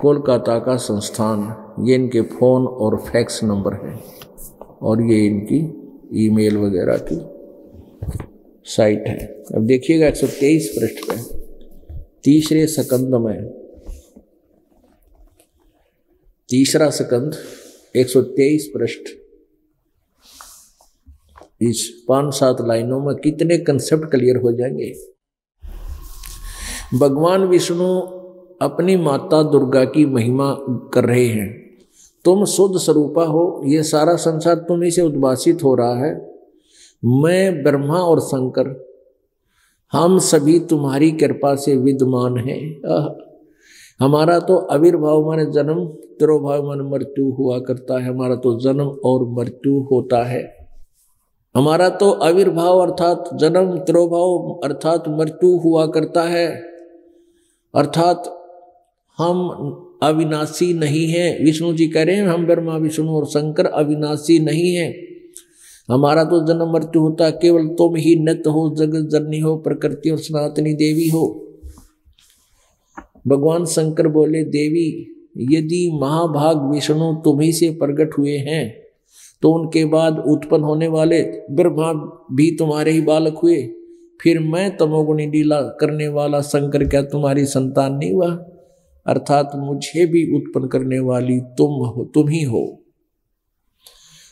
[SPEAKER 2] कोलकाता का संस्थान। ये इनके फ़ोन और फैक्स नंबर है और ये इनकी ईमेल वगैरह की साइट है। अब देखिएगा 123 पृष्ठ पे तीसरे सकंद में, तीसरा सकंद 123 पृष्ठ। इस पाँच सात लाइनों में कितने कंसेप्ट क्लियर हो जाएँगे? भगवान विष्णु अपनी माता दुर्गा की महिमा कर रहे हैं। तुम शुद्ध स्वरूपा हो यह सारा संसार तुम्ही से उद्भाषित हो रहा है। मैं, ब्रह्मा और शंकर, हम सभी तुम्हारी कृपा से विद्यमान हैं। हमारा तो आविर्भाव मन जन्म, तिरोभाव मन मृत्यु हुआ करता है। हमारा तो जन्म और मृत्यु होता है। हमारा तो आविर्भाव अर्थात जन्म त्रोभाव अर्थात मृत्यु हुआ करता है। अर्थात हम अविनाशी नहीं हैं। विष्णु जी कह रहे हैं, हम ब्रह्मा, विष्णु और शंकर अविनाशी नहीं हैं। हमारा तो जन्म मृत्यु होता केवल तुम ही नित्य हो जगत जननी हो, प्रकृति और सनातनी देवी हो। भगवान शंकर बोले, देवी, यदि महाभाग विष्णु तुम्ही से प्रकट हुए हैं तो उनके बाद उत्पन्न होने वाले ब्रह्मा भी तुम्हारे ही बालक हुए। फिर मैं तमोगुणी लीला करने वाला शंकर क्या तुम्हारी संतान नहीं हुआ? अर्थात मुझे भी उत्पन्न करने वाली तुम हो, तुम ही हो।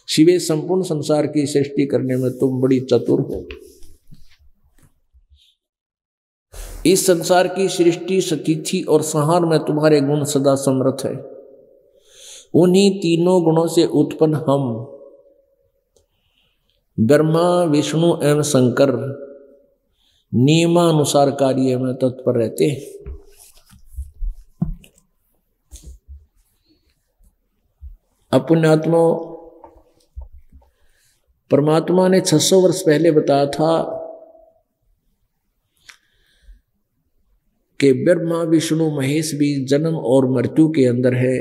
[SPEAKER 2] शिवे संपूर्ण संसार की सृष्टि करने में तुम बड़ी चतुर हो। इस संसार की सृष्टि सतिथि और संहार में तुम्हारे गुण सदा समृत है। उन्हीं तीनों गुणों से उत्पन्न हम ब्रह्मा, विष्णु एवं शंकर नियमानुसार कार्य में तत्पर रहते अपुण्यात्मा, परमात्मा ने 600 वर्ष पहले बताया था कि ब्रह्मा, विष्णु, महेश भी जन्म और मृत्यु के अंदर है।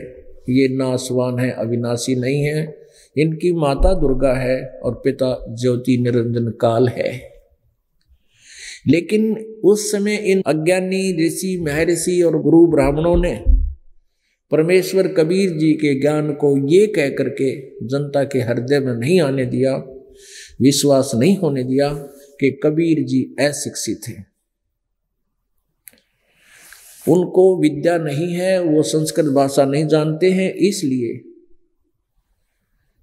[SPEAKER 2] ये नासवान है, अविनाशी नहीं है। इनकी माता दुर्गा है और पिता ज्योति निरंजन काल है। लेकिन उस समय इन अज्ञानी ऋषि, महर्षि और गुरु ब्राह्मणों ने परमेश्वर कबीर जी के ज्ञान को ये कह करके जनता के हृदय में नहीं आने दिया, विश्वास नहीं होने दिया कि कबीर जी अशिक्षित हैं। उनको विद्या नहीं है, वो संस्कृत भाषा नहीं जानते हैं, इसलिए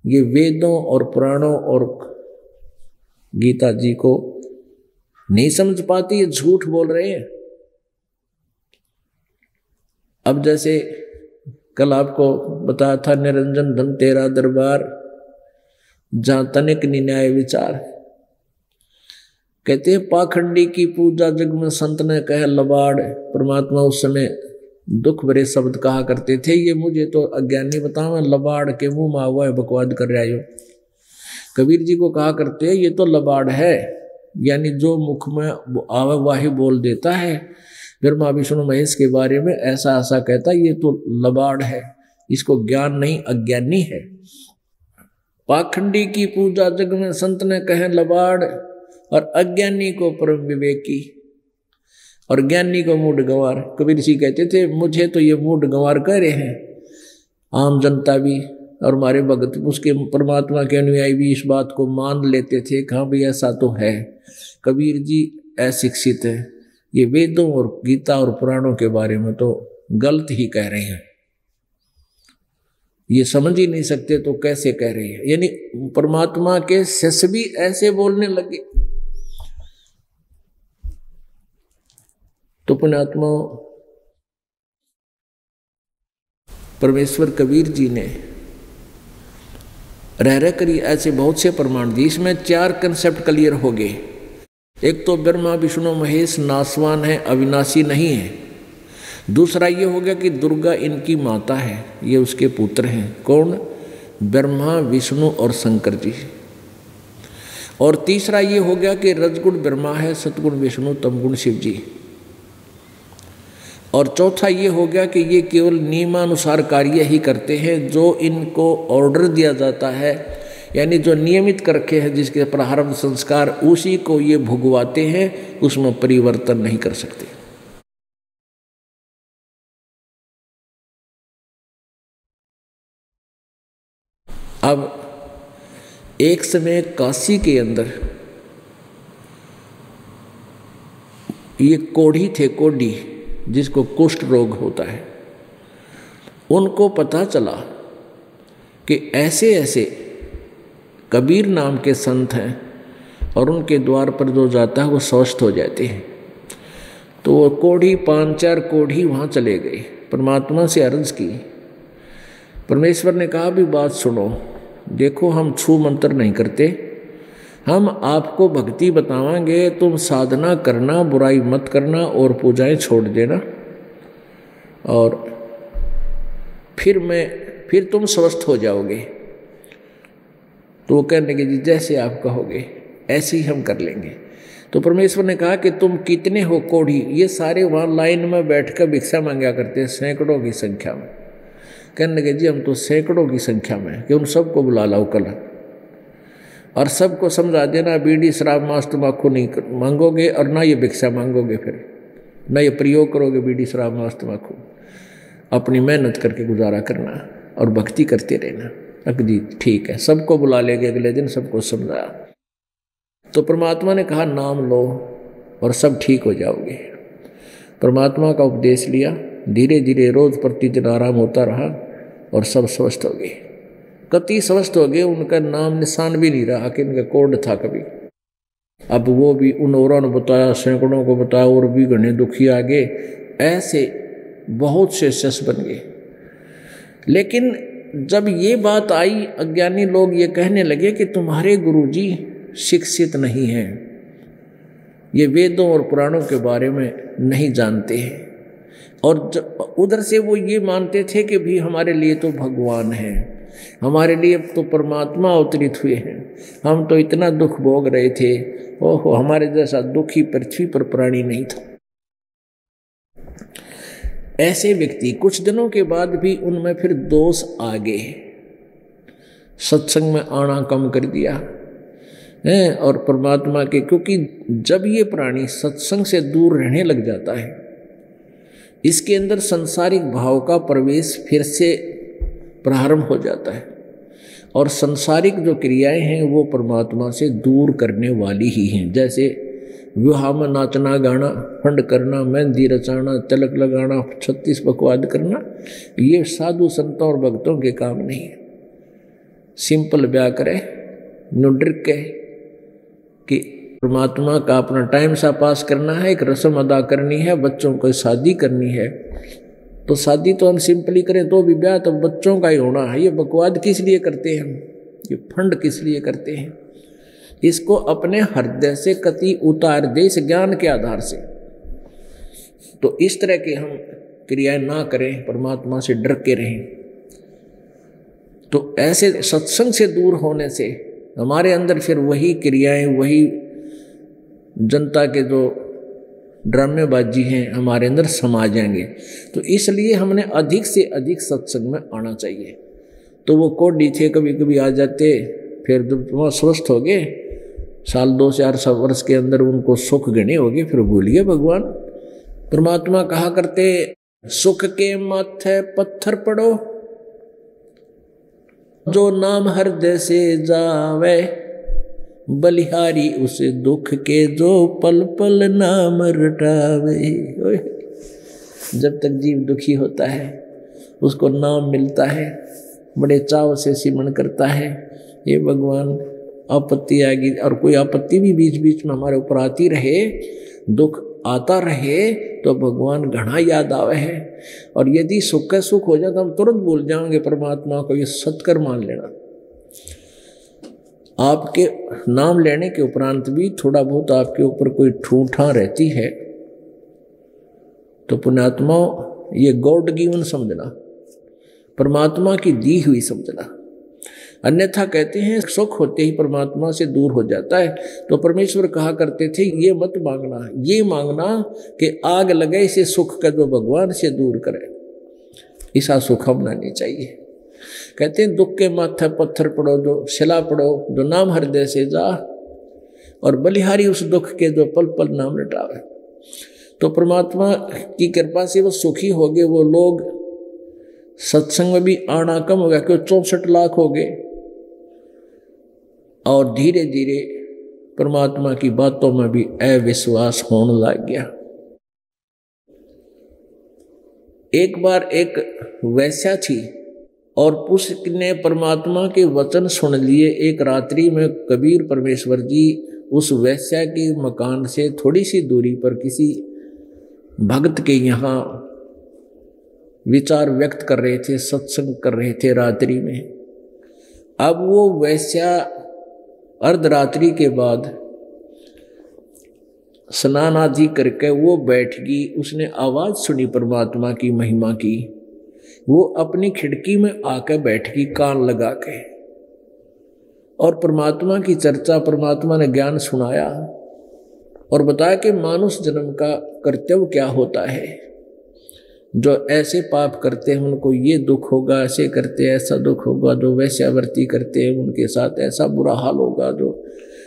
[SPEAKER 2] ये वेदों और पुराणों और गीता जी को नहीं समझ पाती, ये झूठ बोल रहे हैं। अब जैसे कल आपको बताया था, निरंजन धन तेरा दरबार, जहाँ तनिक न्याय विचार कहते हैं, पाखंडी की पूजा जग में संत ने कह, लबाड़ परमात्मा उस समय दुख भरे शब्द कहा करते थे, ये मुझे तो अज्ञानी बताओ, लबाड़ के मुँह में हुआ है, बकवाद कर रहा हो। कबीर जी को कहा करते ये तो लबाड़ है, यानी जो मुख में आवे वाही बोल देता है। ब्रह्मा विष्णु महेश के बारे में ऐसा ऐसा कहता, ये तो लबाड़ है, इसको ज्ञान नहीं, अज्ञानी है। पाखंडी की पूजा जग में संत ने कहे, लबाड़, और अज्ञानी को परम विवेकी। और ज्ञानी को मूड गंवार। कबीर सिंह कहते थे, मुझे तो ये मूड गंवार कह रहे हैं। आम जनता भी और हमारे भगत उसके परमात्मा के अनुयायी भी इस बात को मान लेते थे कहा भी ऐसा तो है। कबीर जी अशिक्षित है। ये वेदों और गीता और पुराणों के बारे में तो गलत ही कह रहे हैं। ये समझ ही नहीं सकते तो कैसे कह रहे हैं? यानी परमात्मा के शिष्य भी ऐसे बोलने लगे। तो पुण्यात्मा परमेश्वर कबीर जी ने रह रह कर ऐसे बहुत से प्रमाण दिए, इसमें चार कंसेप्ट क्लियर हो गए। एक तो ब्रह्मा, विष्णु, महेश, नासवान है, अविनाशी नहीं है। दूसरा ये हो गया कि दुर्गा इनकी माता है, ये उसके पुत्र हैं। कौन? ब्रह्मा, विष्णु और शंकर जी। और तीसरा ये हो गया कि रजगुण ब्रह्मा है, सतगुण विष्णु, तमगुण शिव जी। और चौथा ये हो गया कि ये केवल नियमानुसार कार्य ही करते हैं, जो इनको ऑर्डर दिया जाता है, यानी जो नियमित कर रखे हैं, जिसके प्रारंभ संस्कार उसी को ये भुगवाते हैं, उसमें परिवर्तन नहीं कर सकते। अब एक समय काशी के अंदर ये कोढ़ी थे, कोढ़ी। जिसको कुष्ठ रोग होता है। उनको पता चला कि ऐसे ऐसे कबीर नाम के संत हैं और उनके द्वार पर जो जाता है वो स्वस्थ हो जाते हैं। तो वो कोढ़ी पाँच चार कोढ़ी वहाँ चले गए। परमात्मा से अर्ज़ की। परमेश्वर ने कहा भी बात सुनो। देखो, हम छू मंत्र नहीं करते। हम आपको भक्ति बतावांगे, तुम साधना करना, बुराई मत करना और पूजाएँ छोड़ देना। और फिर मैं, फिर तुम स्वस्थ हो जाओगे। तो वो कहने लगे, जी, जैसे आप कहोगे, ऐसे ही हम कर लेंगे। तो परमेश्वर ने कहा कि तुम कितने हो कोढ़ी? ये सारे वहाँ लाइन में बैठकर भिक्षा मांगा करते हैं सैकड़ों की संख्या में। कहने लगे, जी, हम तो सैकड़ों की संख्या में कि उन सबको बुला लाओ कल। और सबको समझा देना, बीड़ी शराब मांस तम्बाकू नहीं मांगोगे और ना ये भिक्षा मांगोगे फिर। ना ये प्रयोग करोगे बीड़ी शराब मांस तम्बाकू अपनी मेहनत करके गुजारा करना और भक्ति करते रहना। अगदी ठीक है, सबको बुला लेंगे, अगले दिन सबको समझा। तो परमात्मा ने कहा, नाम लो और सब ठीक हो जाओगे। परमात्मा का उपदेश लिया धीरे धीरे रोज प्रतिदिन आराम होता रहा और सब स्वस्थ हो गए। कति स्वस्थ हो गए उनका नाम निशान भी नहीं रहा कि इनका कोड था कभी। अब वो भी उन औरों ने बताया, सैकड़ों को बताया, और भी घने दुखी आ गए। ऐसे बहुत से शस बन गए। लेकिन जब ये बात आई, अज्ञानी लोग ये कहने लगे कि तुम्हारे गुरुजी शिक्षित नहीं हैं। ये वेदों और पुराणों के बारे में नहीं जानते हैं। और उधर से वो ये मानते थे कि भी हमारे लिए तो भगवान है। हमारे लिए तो परमात्मा अवतरित हुए हैं। हम तो इतना दुख भोग रहे थे। ओहो, हमारे जैसा दुखी पृथ्वी पर प्राणी नहीं था। ऐसे व्यक्ति कुछ दिनों के बाद भी उनमें फिर दोष आ गए। सत्संग में आना कम कर दिया। है, और परमात्मा के, क्योंकि जब ये प्राणी सत्संग से दूर रहने लग जाता है, इसके अंदर संसारिक भाव का प्रवेश फिर से प्रारंभ हो जाता है। और संसारिक जो क्रियाएँ हैं, वो परमात्मा से दूर करने वाली ही हैं। जैसे विवाह में नाचना गाना फंड करना, मेहंदी रचाना, तिलक लगाना, छत्तीस बकवाद करना, ये साधु संतों और भक्तों के काम नहीं है। सिंपल ब्याह करे नुड्रिक के कि परमात्मा का अपना टाइम सा पास करना है, एक रस्म अदा करनी है, बच्चों को शादी करनी है। तो शादी तो हम सिंपली करें तो भी ब्याह तो बच्चों का ही होना है। ये बकवाद किस लिए करते हैं हम? ये फंड किस लिए करते हैं? इसको अपने हृदय से कति उतार दे इस ज्ञान के आधार से। तो इस तरह के हम क्रियाएँ ना करें, परमात्मा से डर के रहें। तो ऐसे सत्संग से दूर होने से हमारे अंदर फिर वही क्रियाएँ, वही जनता के जो ड्रामेबाजी हैं, हमारे अंदर समा जाएँगे तो इसलिए हमने अधिक से अधिक सत्संग में आना चाहिए। तो वो कोडी थे कभी कभी आ जाते, फिर जब स्वस्थ हो गए, साल दो चार सौ वर्ष के अंदर उनको सुख गणे हो गए, फिर भूलिए भगवान। परमात्मा कहा करते, सुख के माथे पत्थर पड़ो, जो नाम हृदय से जावे बलिहारी उस दुख के जो पल पल नाम रटावे। जब तक जीव दुखी होता है, उसको नाम मिलता है, बड़े चाव से सिमरण करता है, ये भगवान आपत्ति आएगी और कोई आपत्ति भी बीच बीच में हमारे ऊपर आती रहे, दुख आता रहे तो भगवान घना याद आवे है। और यदि सुख का सुख हो जाए तो हम तुरंत भूल जाएँगे, परमात्मा को ये सत्कर मान लेना। आपके नाम लेने के उपरांत भी थोड़ा बहुत आपके ऊपर कोई ठूठा रहती है तो पुण्यात्मा ये गॉड गिवन समझना, परमात्मा की दी हुई समझना। अन्यथा कहते हैं, सुख होते ही परमात्मा से दूर हो जाता है। तो परमेश्वर कहा करते थे, ये मत मांगना, ये मांगना कि आग लगे इसे सुख का जो भगवान से दूर करे। ऐसा सुख हम नहीं चाहिए। कहते हैं, दुख के माथे पत्थर पड़ो जो शिला पड़ो जो नाम हृदय से जा। और बलिहारी उस दुख के जो पल पल नाम लटावे। तो परमात्मा की कृपा से वो सुखी हो गए, वो लोग सत्संग में भी आना कम हो गया, क्यों चौसठ लाख हो गए। और धीरे धीरे परमात्मा की बातों में भी अविश्वास होने लग गया। एक बार एक वैश्या थी और उसने परमात्मा के वचन सुन लिए एक रात्रि में कबीर परमेश्वर जी उस वैश्या के मकान से थोड़ी सी दूरी पर किसी भक्त के यहाँ विचार व्यक्त कर रहे थे, सत्संग कर रहे थे रात्रि में। अब वो वैश्या अर्धरात्रि के बाद स्नान आदि करके वो बैठ गई। उसने आवाज़ सुनी परमात्मा की, महिमा की। वो अपनी खिड़की में आकर बैठ गई कान लगा के। और परमात्मा की चर्चा, परमात्मा ने ज्ञान सुनाया और बताया कि मानुष जन्म का कर्तव्य क्या होता है। जो ऐसे पाप करते हैं, उनको ये दुख होगा, ऐसे करते हैं ऐसा दुख होगा, जो वैश्यावर्ती करते हैं, उनके साथ ऐसा बुरा हाल होगा, जो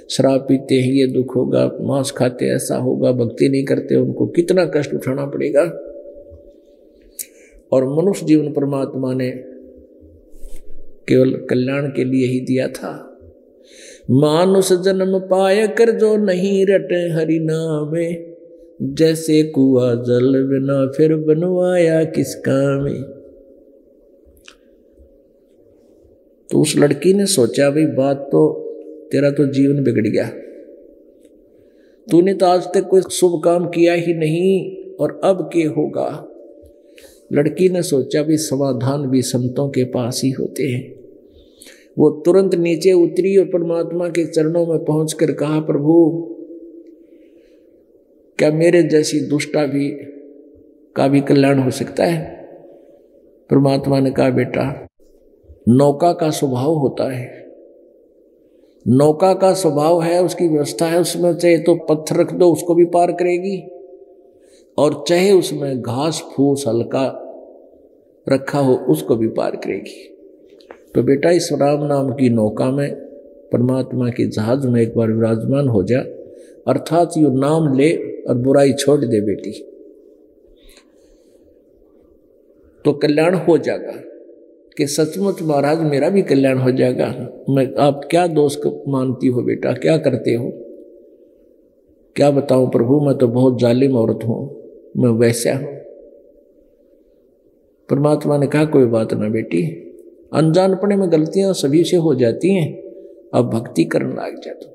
[SPEAKER 2] शराब पीते हैं, ये दुख होगा, मांस खाते ऐसा होगा, भक्ति नहीं करते, उनको कितना कष्ट उठाना पड़ेगा। और मनुष्य जीवन परमात्मा ने केवल कल्याण के लिए ही दिया था। मानुष जन्म पाय कर जो नहीं रटे हरि नामे, जैसे कुआ जल बिना फिर बनवाया किस काम। तो उस लड़की ने सोचा, भाई, बात तो तेरा तो जीवन बिगड़ गया। तूने तो आज तक कोई शुभ काम किया ही नहीं और अब के होगा? लड़की ने सोचा भी समाधान भी संतों के पास ही होते हैं। वो तुरंत नीचे उतरी और परमात्मा के चरणों में पहुंचकर कहा, प्रभु, क्या मेरे जैसी दुष्टा भी, का भी कल्याण हो सकता है? परमात्मा ने कहा, बेटा, नौका का स्वभाव होता है। नौका का स्वभाव है, उसकी व्यवस्था है, उसमें चाहे तो पत्थर रख दो, उसको भी पार करेगी। और चाहे उसमें घास, फूस, हल्का रखा हो, उसको भी पार करेगी। तो बेटा, इस राम नाम की नौका में परमात्मा के जहाज़ में एक बार विराजमान हो जा, अर्थात यू नाम ले और बुराई छोड़ दे बेटी। तो कल्याण हो जाएगा कि सचमुच महाराज, मेरा भी कल्याण हो जाएगा। मैं, आप क्या दोष मानती हो बेटा? क्या करते हो? क्या बताऊँ प्रभु? मैं तो बहुत जालिम औरत हूँ, मैं वैसा हूँ। परमात्मा ने कहा, कोई बात ना बेटी। अनजानपने में गलतियाँ सभी से हो जाती हैं। अब भक्ति करने लग जाता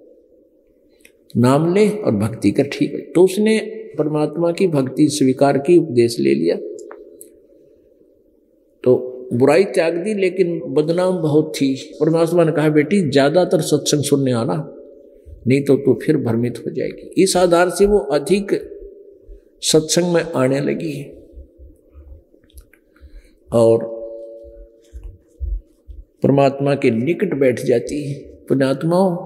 [SPEAKER 2] नाम ले और भक्ति कर, ठीक है। तो उसने परमात्मा की भक्ति स्वीकार की, उपदेश ले लिया। तो बुराई त्याग दी, लेकिन बदनाम बहुत थी। परमात्मा ने कहा, बेटी, ज़्यादातर सत्संग सुनने आना, नहीं तो तू फिर भ्रमित हो जाएगी। इस आधार से वो अधिक सत्संग में आने लगी और परमात्मा के निकट बैठ जाती है। पुण्यात्माओं,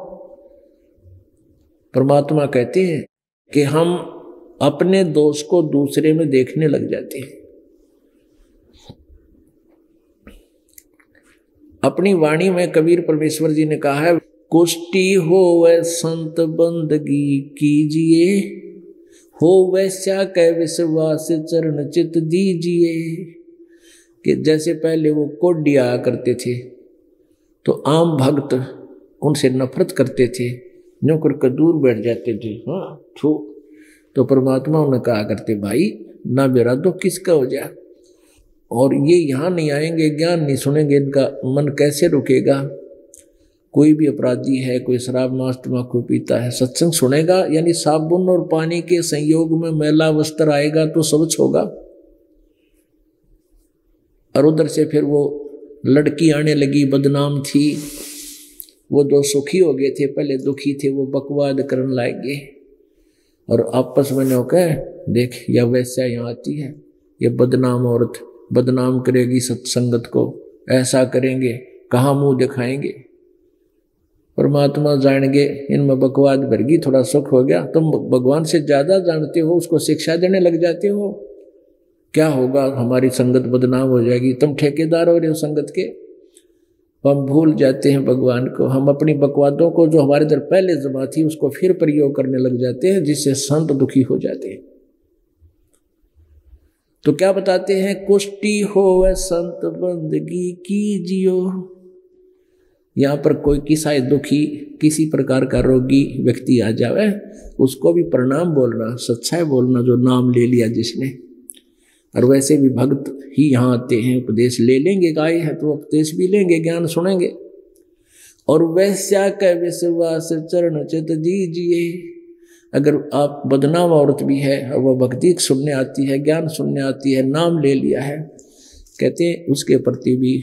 [SPEAKER 2] परमात्मा कहते हैं कि हम अपने दोष को दूसरे में देखने लग जाते हैं। अपनी वाणी में कबीर परमेश्वर जी ने कहा है कुष्टि हो वह संत बंदगी कीजिए हो वैश्या कै विश्वास चरण चित दीजिए। कि जैसे पहले वो कोड्डी आया करते थे तो आम भक्त उनसे नफरत करते थे नो करके दूर बैठ जाते थे। हाँ छो तो परमात्मा उन्हें कहा करते, भाई, ना मेरा तो किसका हो जाए और ये यहाँ नहीं आएँगे, ज्ञान नहीं सुनेंगे, इनका मन कैसे रुकेगा? कोई भी अपराधी है, कोई शराब मांस तम्बाकू पीता है, सत्संग सुनेगा? यानी साबुन और पानी के संयोग में मैला वस्त्र आएगा तो स्वच्छ होगा? और उधर से फिर वो लड़की आने लगी, बदनाम थी। वो दो सुखी हो गए थे, पहले दुखी थे, वो बकवाद करने लाएँगे और आपस में नो कह देख, या वैसा यहाँ आती है, ये बदनाम औरत, बदनाम करेगी सत्संगत को, ऐसा करेंगे, कहाँ मुँह दिखाएँगे? परमात्मा जानेंगे, इनमें बकवाद भरगी थोड़ा सुख हो गया, तुम भगवान से ज़्यादा जानते हो, उसको शिक्षा देने लग जाते हो। क्या होगा? हमारी संगत बदनाम हो जाएगी। तुम ठेकेदार हो रहे हो संगत के। हम भूल जाते हैं भगवान को। हम अपनी बकवादों को जो हमारे इधर पहले जमा थी, उसको फिर प्रयोग करने लग जाते हैं, जिससे संत दुखी हो जाते हैं। तो क्या बताते हैं? कुष्टि हो वह संत बंदगी की जियो यहाँ पर कोई किसा दुखी, किसी प्रकार का रोगी व्यक्ति आ जावे, उसको भी प्रणाम बोलना, सच्चाई बोलना, जो नाम ले लिया जिसने। और वैसे भी भक्त ही यहाँ आते हैं, उपदेश ले लेंगे, गाय है तो उपदेश भी लेंगे, ज्ञान सुनेंगे। और वैश्या का विश्वास चरण चित दीजिए। अगर आप बदनाम औरत भी है और वह भक्ति सुनने आती है, ज्ञान सुनने आती है, नाम ले लिया है, कहते हैं उसके प्रति भी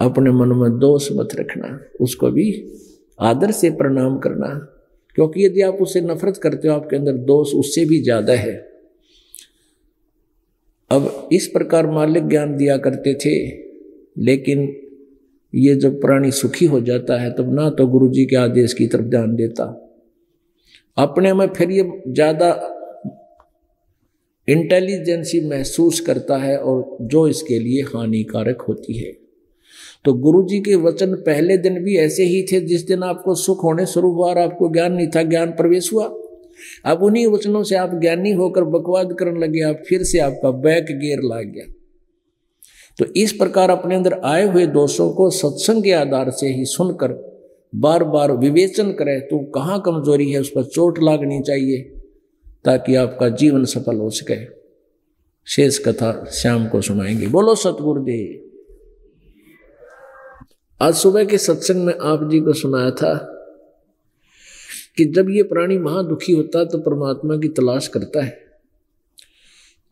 [SPEAKER 2] अपने मन में दोष मत रखना, उसको भी आदर से प्रणाम करना, क्योंकि यदि आप उससे नफरत करते हो, आपके अंदर दोष उससे भी ज़्यादा है। अब इस प्रकार मालिक ज्ञान दिया करते थे, लेकिन ये जब प्राणी सुखी हो जाता है, तब ना तो गुरु जी के आदेश की तरफ़ ध्यान देता। अपने में फिर ये ज़्यादा इंटेलिजेंसी महसूस करता है और जो इसके लिए हानिकारक होती है। तो गुरु जी के वचन पहले दिन भी ऐसे ही थे, जिस दिन आपको सुख होने शुरू हुआ और आपको ज्ञान नहीं था, ज्ञान प्रवेश हुआ। अब उन्हीं वचनों से आप ज्ञानी होकर बकवाद करने लगे, आप फिर से आपका बैक गेयर लाग गया। तो इस प्रकार अपने अंदर आए हुए दोषों को सत्संग के आधार से ही सुनकर बार बार विवेचन करें तो कहाँ कमज़ोरी है, उस पर चोट लागनी चाहिए? ताकि आपका जीवन सफल हो सके। शेष कथा श्याम को सुनाएँगे। बोलो, सतगुरुदेव। आज सुबह के सत्संग में आप जी को सुनाया था कि जब ये प्राणी महादुखी होता है तो परमात्मा की तलाश करता है।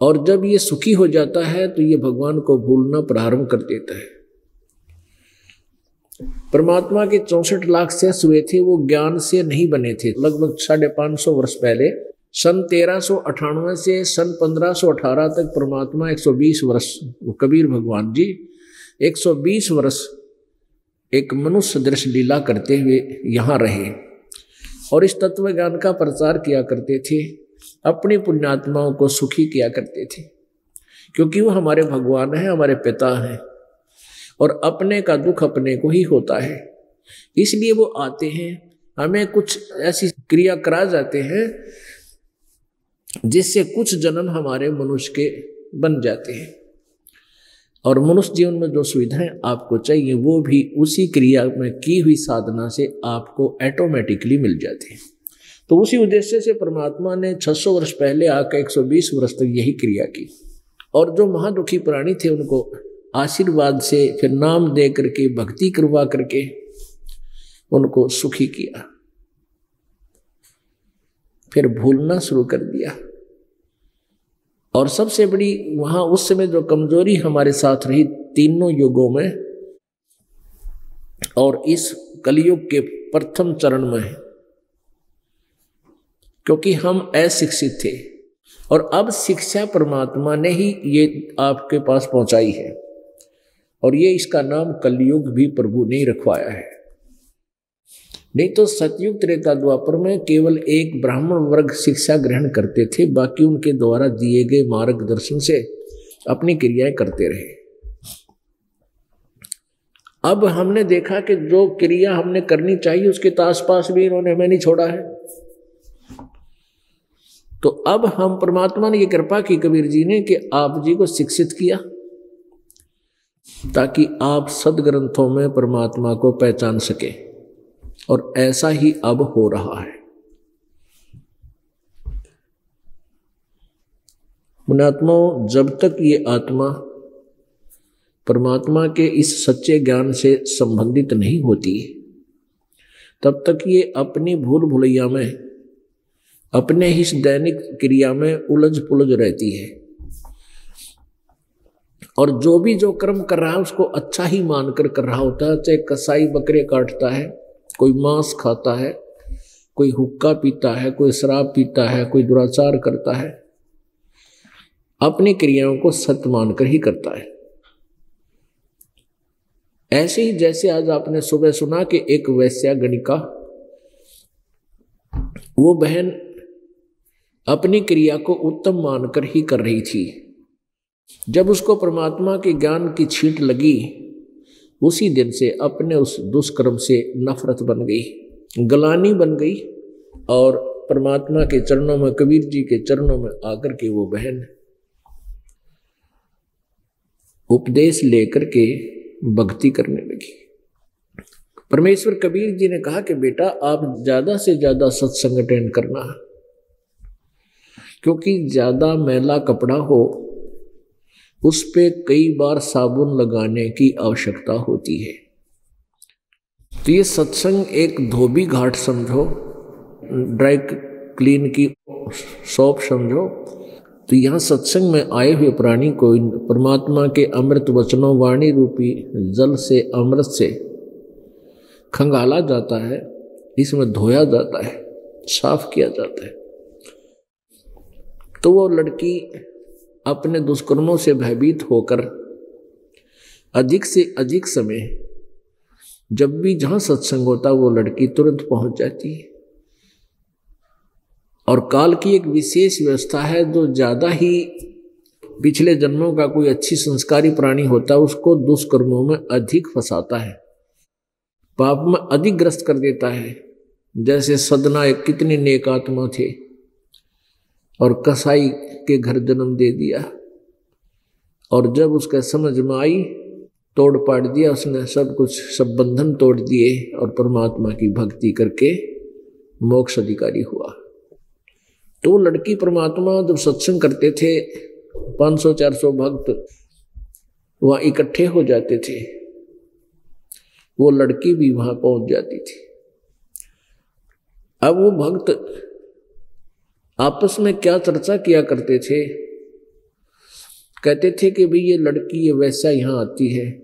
[SPEAKER 2] और जब ये सुखी हो जाता है तो ये भगवान को भूलना प्रारंभ कर देता है। परमात्मा के चौसठ लाख से हुए थे, वो ज्ञान से नहीं बने थे। लगभग साढ़े पाँच सौ वर्ष पहले, सन तेरह सौ अठानवे से सन पंद्रह सौ अठारह तक परमात्मा एक सौ बीस वर्ष कबीर भगवान जी, एक सौ बीस वर्ष एक मनुष्य दृश्य लीला करते हुए यहाँ रहे। और इस तत्व ज्ञान का प्रचार किया करते थे, अपनी पुण्यात्माओं को सुखी किया करते थे। क्योंकि वो हमारे भगवान हैं, हमारे पिता हैं, और अपने का दुख अपने को ही होता है। इसलिए वो आते हैं, हमें कुछ ऐसी क्रिया करा जाते हैं, जिससे कुछ जन्म हमारे मनुष्य के बन जाते हैं। और मनुष्य जीवन में जो सुविधाएँ आपको चाहिए, वो भी उसी क्रिया में की हुई साधना से आपको ऑटोमेटिकली मिल जाती है। तो उसी उद्देश्य से परमात्मा ने 600 वर्ष पहले आकर 120 वर्ष तक यही क्रिया की। और जो महादुखी प्राणी थे, उनको आशीर्वाद से फिर नाम दे करके भक्ति करवा करके उनको सुखी किया। फिर भूलना शुरू कर दिया। और सबसे बड़ी वहाँ उस समय जो कमज़ोरी हमारे साथ रही तीनों युगों में, और इस कलयुग के प्रथम चरण में है क्योंकि हम अशिक्षित थे, और अब शिक्षा परमात्मा ने ही ये आपके पास पहुंचाई है, और ये इसका नाम कलयुग भी प्रभु ने रखवाया है। नहीं तो सतयुग त्रेता द्वापर में केवल एक ब्राह्मण वर्ग शिक्षा ग्रहण करते थे, बाकी उनके द्वारा दिए गए मार्गदर्शन से अपनी क्रियाएँ करते रहे। अब हमने देखा कि जो क्रिया हमने करनी चाहिए, उसके तो आसपास भी इन्होंने हमें नहीं छोड़ा है। तो अब हम परमात्मा ने ये कृपा की कबीर जी ने कि आप जी को शिक्षित किया, ताकि आप सदग्रंथों में परमात्मा को पहचान सके। और ऐसा ही अब हो रहा है। मुनात्मा जब तक ये आत्मा परमात्मा के इस सच्चे ज्ञान से संबंधित नहीं होती, तब तक ये अपनी भूल भुलैया में, अपने ही दैनिक क्रिया में उलझ पुलझ रहती है। और जो भी जो कर्म कर रहा है, उसको अच्छा ही मानकर कर रहा होता है, चाहे कसाई बकरे काटता है कोई मांस खाता है, कोई हुक्का पीता है, कोई शराब पीता है, कोई दुराचार करता है, अपनी क्रियाओं को सत्य मानकर ही करता है। ऐसे ही जैसे आज आपने सुबह सुना कि एक वैश्या गणिका वो बहन अपनी क्रिया को उत्तम मानकर ही कर रही थी। जब उसको परमात्मा के ज्ञान की छींट लगी उसी दिन से अपने उस दुष्कर्म से नफरत बन गई, गलानी बन गई और परमात्मा के चरणों में, कबीर जी के चरणों में आकर के वो बहन उपदेश लेकर के भक्ति करने लगी। परमेश्वर कबीर जी ने कहा कि बेटा, आप ज़्यादा से ज़्यादा सत्संग अटेंड करना, क्योंकि ज़्यादा मैला कपड़ा हो उस पे कई बार साबुन लगाने की आवश्यकता होती है। तो ये सत्संग एक धोबी घाट समझो, ड्राई क्लीन की शॉप समझो। तो यहाँ सत्संग में आए हुए प्राणी को परमात्मा के अमृत वचनों, वाणी रूपी जल से, अमृत से खंगाला जाता है, इसमें धोया जाता है, साफ़ किया जाता है। तो वो लड़की अपने दुष्कर्मों से भयभीत होकर अधिक से अधिक समय जब भी जहाँ सत्संग होता वो लड़की तुरंत पहुँच जाती है। और काल की एक विशेष व्यवस्था है, जो ज़्यादा ही पिछले जन्मों का कोई अच्छी संस्कारी प्राणी होता है उसको दुष्कर्मों में अधिक फंसाता है। पाप में अधिक ग्रस्त कर देता है। जैसे सदना एक कितने नेक आत्मा थे। और कसाई के घर जन्म दे दिया। और जब उसका समझ में आई, तोड़ पाड़ दिया, उसने सब कुछ, सब बंधन तोड़ दिए और परमात्मा की भक्ति करके मोक्ष अधिकारी हुआ। तो लड़की परमात्मा जब सत्संग करते थे 500-400 भक्त वहाँ इकट्ठे हो जाते थे। वो लड़की भी वहाँ पहुँच जाती थी। अब वो भक्त आपस में क्या चर्चा किया करते थे? कहते थे कि भाई ये लड़की, ये वैसा यहाँ आती है।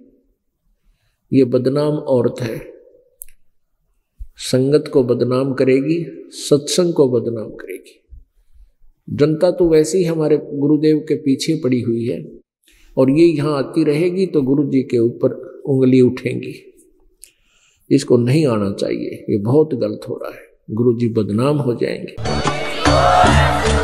[SPEAKER 2] ये बदनाम औरत है। संगत को बदनाम करेगी, सत्संग को बदनाम करेगी। जनता तो वैसे ही हमारे गुरुदेव के पीछे पड़ी हुई है और ये यहाँ आती रहेगी तो गुरु जी के ऊपर उंगली उठेंगी। इसको नहीं आना चाहिए। ये बहुत गलत हो रहा है। गुरु जी बदनाम हो जाएँगे। Woo!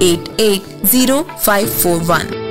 [SPEAKER 3] 880541